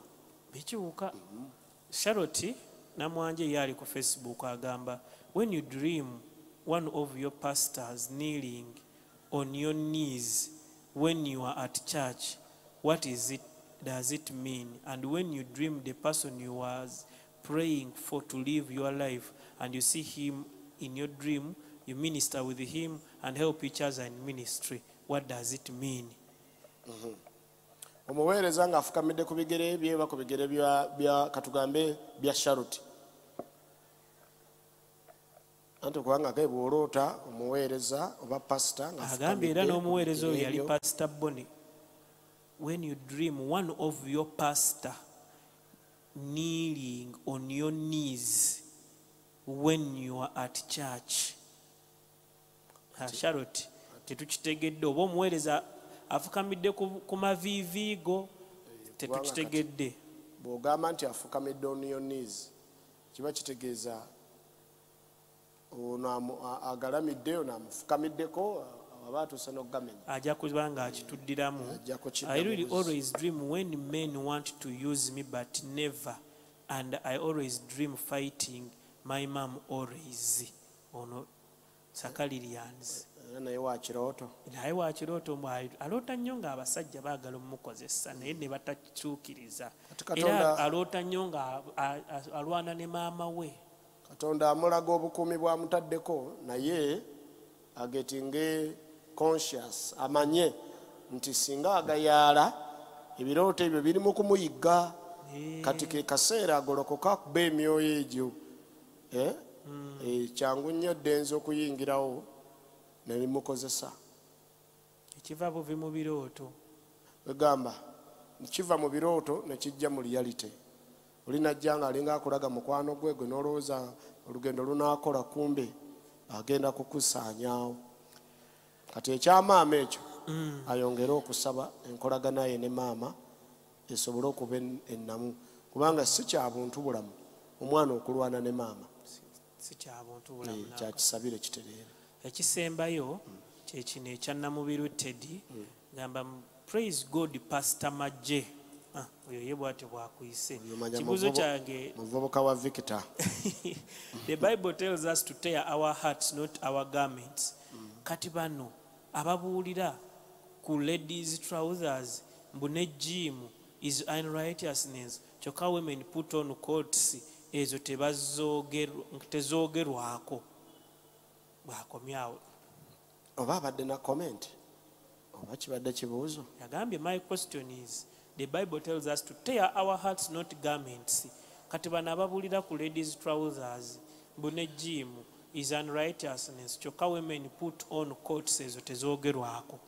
Bikyuka. Charlotte namwanje ye ali ku facebook agamba when you dream one of your pastors kneeling on your knees when you are at church what is it does it mean? And when you dream the person you was praying for to live your life and you see him in your dream you minister with him and help each other in ministry what does it mean? Mm-hmm. Omuweereza ng'afukamidde ku bigere bye oba ku bigere katugambe bya sharoti anti kubanga ge bw'oloota omuweereza oba pasita agambye era n'omuweereza oyo yali pastor boni when you dream one of your pastor kneeling on your knees when you are at church. Charlotte tetukitegedde oba omuweereza afukamidde ku ku maviiviigo? Tetukitegedde. bw'ogamba nti afukamidde on your knees kiba kitegeeza ono agalamidde ono amufukamiddeko aba atuuse n'okugamenya? Ajja kuba nga akituddiramu. I really always dream when men want to use me but never. And i always dream fighting my mom always. Ono sakalirians naye wakirooto naye wakirooto ali- aloota nnyo ng'abasajja baagala omumukozesa naye ne Katonda- era aloota nnyo nga alwana ne maama we katonda amulaga obukuumi bwamutaddeko naye agetinge conscious amanye nti singa agayaala ebirooto ebyo biri mu kumuyigga. Eh, kati ke kaseera agolokoka akuba emyoyo egyo Eh? Eh, kyangu nnyo ddenza okuyingirawo nelimukozesa ekiva buvi mu birooto. Egamba kiva mu birooto nekijja mu reality olinajja nga alinga akulaga mukwano gwe gwe nolowooza olugendo lunakola kumbe agenda kukusaanyaawo kati ekyamaama ekyo ayongere okusaba enkolagana ye ne maama esobole okuba en- ennamu. Kubanga si kya buntu bulamu omwana okulwana ne maama. Eh, kyakisabire kitereere. Ekisembayo kyekino ekyannamubiru tedi gamba praise god pastor majje oyo ye bwatyo bwakwise Omanya kibuzo kyange muvubuka wa victor. The bible tells us to tear our hearts not our garments. Kati bano ababuulira ku ladies trousers mbu ne jimu is unrighteousness. Kyokka women put on coats ezo tezoogerwako bwakomyawo oba abadde na comment oba kibadde kibuuzo. Yagambye my question is the bible tells us to tear our hearts not garments. Kati bano ababuulira ku ladies trousers mbu ne jimu is unrighteousness kyokka women put on coats ezo tezoogerwako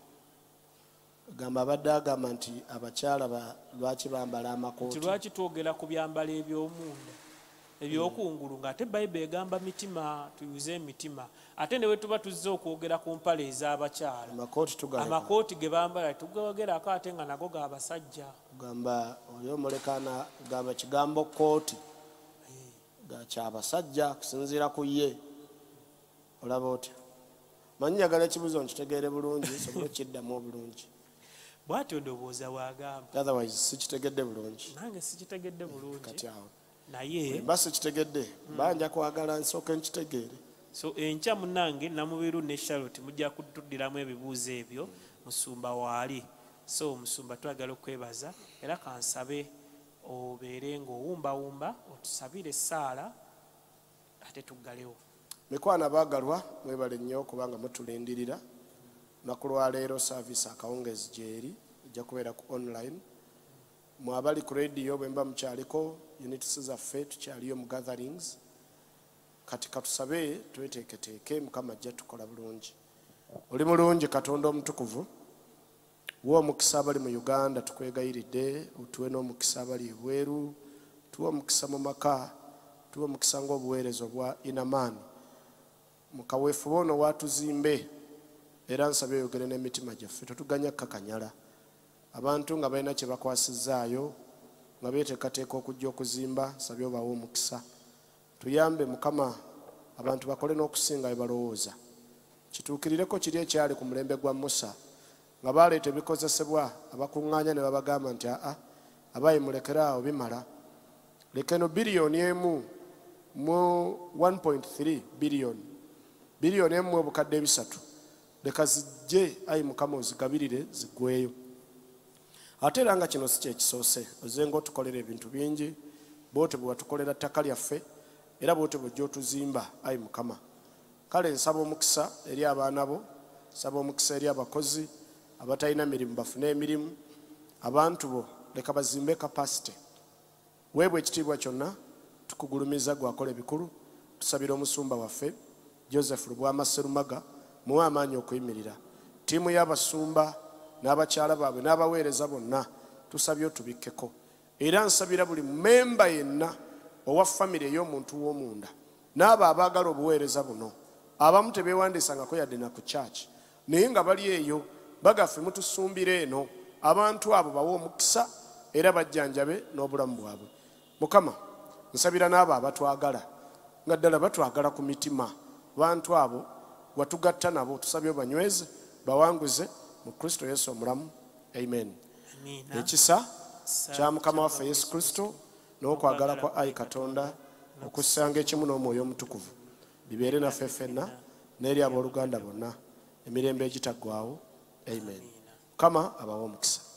gamba abadde agamba nti abakyala ba- lwaki bambala nti amakooti lwaki twogera ku byambalo eby'omunda ebyokungulu ng'ate bayibuli egamba mitima tuyuze emitima. Ate ne bwe tuba tuzze okwogera ku mpale ez'abakyala amakooti ge bambala tugogerako ate nga nago ga basajja. Gamba oli omulekana gamba kigambo kooti ga kyabasajja kusinziira ku ye. Olaba otya? Manyi njagala ekibuzo nkitegeere bulungi sobole okiddamu obulungi. Bw'atyo ndowooza bw'agamba otherwise sikitegedde bulungi. Nange sikitegedde bulungi. Kati awo naye mba sikitegedde banja kwagala nsooke nkitegeere. so enkya munange namubiru ne charlotte mujja kutuddiramu ebibuuzo ebyo musumba waali so musumba twagala okwebaza era kansabe obeere ng'owumbawumba otusabire essaala ate tuggalewo. Mikwana baagalwa mwebale nnyo kubanga mutulindirira lunaku lwaleero saavisi akawungezi gyeri ejja kubeera ku online mwe abali ku rediyo bwe mba mukyaliko units zaffe tukyaliyo mu gatherings. Kati katusabe tweteeketeeke mukama ajja tukola bulungi. Oli mulungi katonda omutukuvu. Wa omukisa abali mu uganda tukwegayiridde otuwe n'omukisa abali ebweru tuwe omukisa mu maka tuwe omukisa ng'obuweereza obwa inamaani mukaweefuba ono watuzimbe era nsabye oyogere n'emitima gyaffe tetuganya kkakanyala abantu nga balina kye bakwasizaayo nga beeteekateeka okujja okuzimba nsabye obawe omukisa. Tuyambe mukama abantu bakole n'okusinga bye balowooza. Kituukirireko kiri ekyali ku mulembe gwa musa nga baleeta ebikozesebwa abakuŋŋaanya ne babagamba nti aa abayi mulekeraawo bimala. Leka eno biliyoni emu mu 1.3 biliyoni biliyoni emu mu obukadde ebisatu leka zijje ayi mukama ozigabirire ziggweyo ate era nga kino si kyekisoose ozenga otukolera ebintu bingi bwote bwe watukolera ttaka lyaffe era bwote bwojja otuzimba ayi mukama. Kale nsaba omukisa eri abaana bo nsaba omukisa eri abakozi abatalina mirimu bafune emirimu. Abantu bo leka bazimbe kapasite weebwa ekitiibwa kyonna tukugulumiza gwakola ebikulu tusabira omusumba waffe joseph lubwama serumaga muwe amaanyi okuyimirira. Ttiimu y'abasumba n'abakyala baabwe n'abaweereza bonna tusabye otubikkeko. Era nsabira buli memba yenna owa famire ey'omuntu w'omunda n'abo abaagala obuweereza buno. Abamu tebeewandiisangako yadde na ku kyaki naye nga bali eyo bagaffe mutusumbira eno abantu abo bawe omukisa era bajjanjabe n'obulamu bwabwe. Mukama nsabira n'abo abatwagala nga ddala batwagala ku mitima. Bantu abo watugatta nabo tusabye banyweze bawanguze mu kristo yesu omulamu. Amen. Ekisa kya mukama waffe yesu kristo n'okwagala kwa ayi katonda okussanga ekimu n'omwoyo omutukuvu. Bibeere naffe ffenna n'eri abooluganda bonna. Emirembe egitaggwawo amen. Mukama abawe omukisa